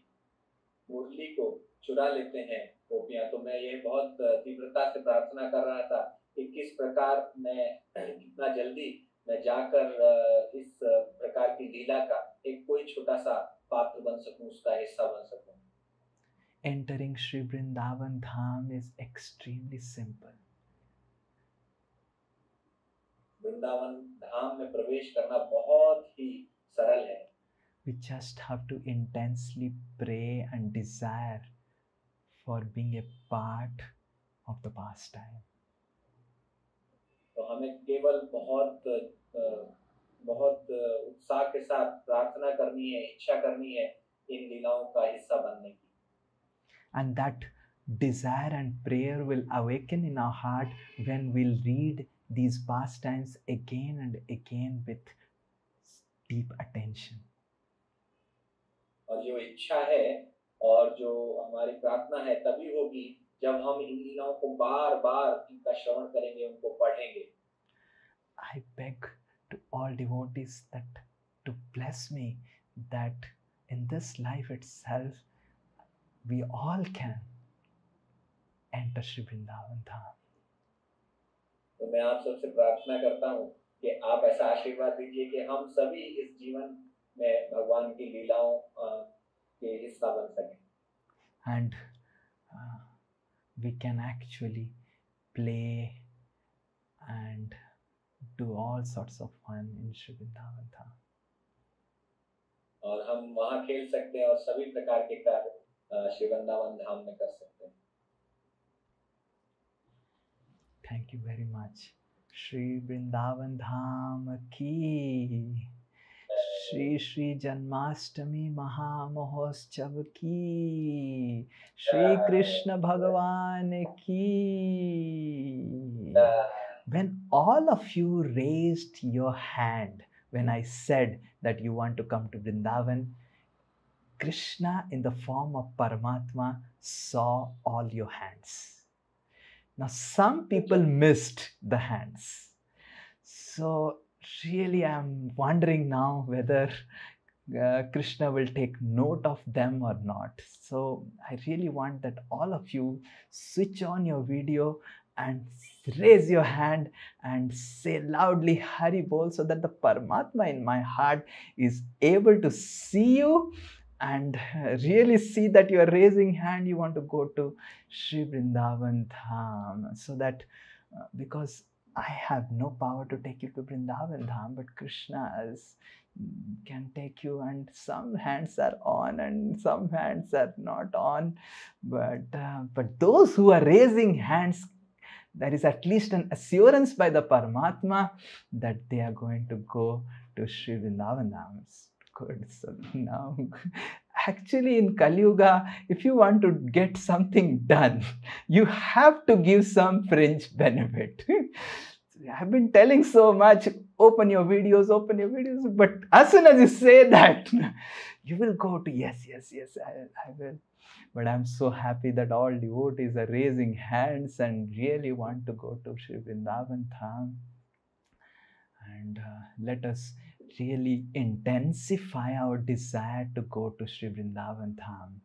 मुरली को चुरा लेते हैं गोपियाँ। तो मैं ये बहुत तीव्रता से प्रार्थना कर रहा था कि किस प्रकार मैं कितना जल्दी मैं जाकर इस प्रकार की लीला का एक कोई छोटा सा पात्र बन सकूँ उसका हिस्सा बन सकूँ। Entering Sri Vrindavan Dham is extremely simple. Vrindavan धाम में प्रवेश करना बहुत ही सरल है। We just have to intensely pray and desire for being a part of the pastime. तो हमें केवल बहुत बहुत उत्साह के साथ प्रार्थना करनी है इच्छा करनी है इन लीलाओं का हिस्सा बनने की and that desire and prayer will awaken in our heart when we'll read these pastimes again and again with deep attention और जो इच्छा है और जो हमारी प्रार्थना है तभी होगी जब हम इन लीलाओं को बार बार इनका श्रवण करेंगे उनको पढ़ेंगे I beg to all devotees that to bless me that in this life itself we all can enter Sri Vrindavan Dham. तो मैं आप सबसे प्रार्थना करता हूँ कि आप ऐसा आशीर्वाद दीजिए कि हम सभी इस जीवन में भगवान की लीलाओं के हिस्सा बन सकें uh, we can actually play and do all sorts of fun in Sri Vrindavan Dham. और हम वहाँ खेल सकते हैं और सभी प्रकार के कार्य श्री वृंदावन धाम में कर सकते हैं Thank you very much. Sri Vrindavan Dham ki Shri Shri Janmashtami महामहोत्सव की। श्री कृष्ण भगवान की। When all of you raised your hand when I said that you want to come to Vrindavan Krishna in the form of Paramatma saw all your hands ना some people missed the hands so really, I'm wondering now whether uh, Krishna will take note of them or not. So, I really want that all of you switch on your video and raise your hand and say loudly Hari Bol so that the Paramatma in my heart is able to see you and really see that you are raising hand you want to go to Sri Vrindavan Dham so that uh, because I have no power to take you to Vrindavan Dham but Krishna is, can take you and some hands are on and some hands are not on but uh, but those who are raising hands there is at least an assurance by the Paramatma that they are going to go to Sri Vrindavan Dham good. So now, *laughs* actually, in Kali Yuga, if you want to get something done, you have to give some fringe benefit. *laughs* I've been telling so much open your videos, open your videos, but as soon as you say that, *laughs* you will go to yes, yes, yes, I, I will. But I'm so happy that all devotees are raising hands and really want to go to Sri Vrindavan Dham. And uh, let us really intensify our desire to go to Sri Vrindavan Dham.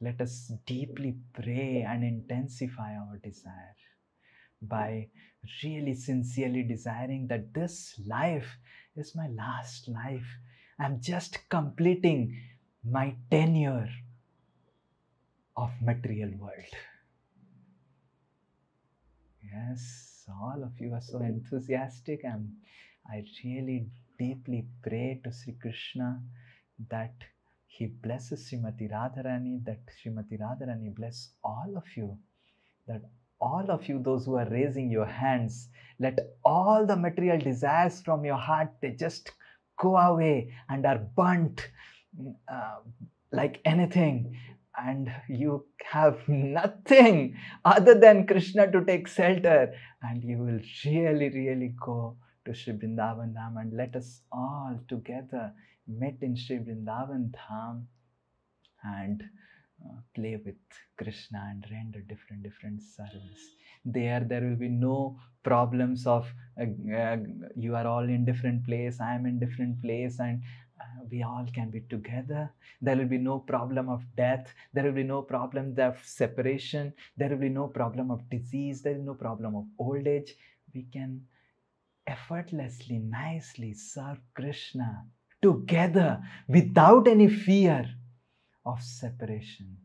Let us deeply pray and intensify our desire by really sincerely desiring that this life is my last life. I'm just completing my tenure of material world. Yes, all of you are so enthusiastic and I really deeply pray to Sri Krishna that he blesses Srimati Radharani, that Srimati Radharani bless all of you, that all of you, those who are raising your hands, let all the material desires from your heart, they just go away and are burnt uh, like anything. And you have nothing other than Krishna to take shelter, and you will really, really go to Sri Vrindavan Dham and let us all together meet in Sri Vrindavan Dham and uh, play with Krishna and render different different service. There, there will be no problems of uh, uh, you are all in different place, I am in different place, and uh, we all can be together. There will be no problem of death. There will be no problem of separation. There will be no problem of disease. There is no problem of old age. We can effortlessly, nicely serve Krishna together without any fear of separation.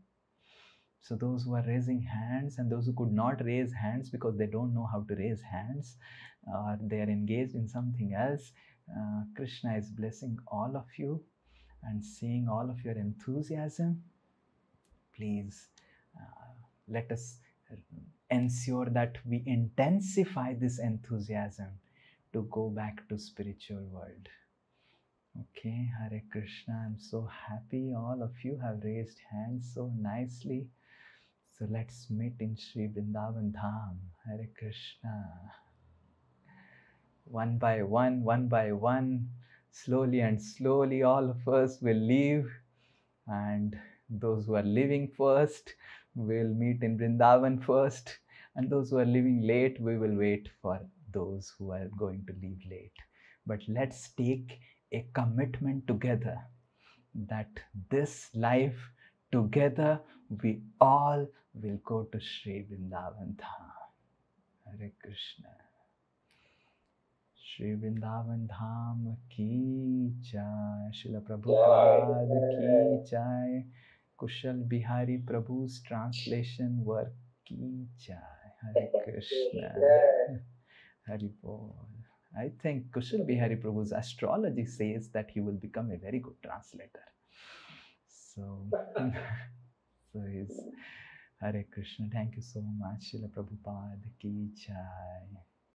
So, those who are raising hands and those who could not raise hands because they don't know how to raise hands or they are engaged in something else, uh, Krishna is blessing all of you and seeing all of your enthusiasm. Please uh, let us ensure that we intensify this enthusiasm to go back to spiritual world. Okay, Hare Krishna. I'm so happy all of you have raised hands so nicely. So let's meet in Sri Vrindavan Dham. Hare Krishna. One by one, one by one, slowly and slowly, all of us will leave. And those who are leaving first will meet in Vrindavan first. And those who are leaving late, we will wait for those who are going to leave late. But let's take a commitment together that this life together we all will go to Sri Vrindavan Dham. Hare Krishna. Sri Vrindavan Dham ki jai. Srila Prabhupada ki jai. Kushal Bihari Prabhu's translation work ki jai. Hare Krishna. Hari Bol. I think Kushal Bihari Prabhu's astrology says that he will become a very good translator. So, *laughs* so he's Hare Krishna. Thank you so much, Srila Prabhupada Ki Jai.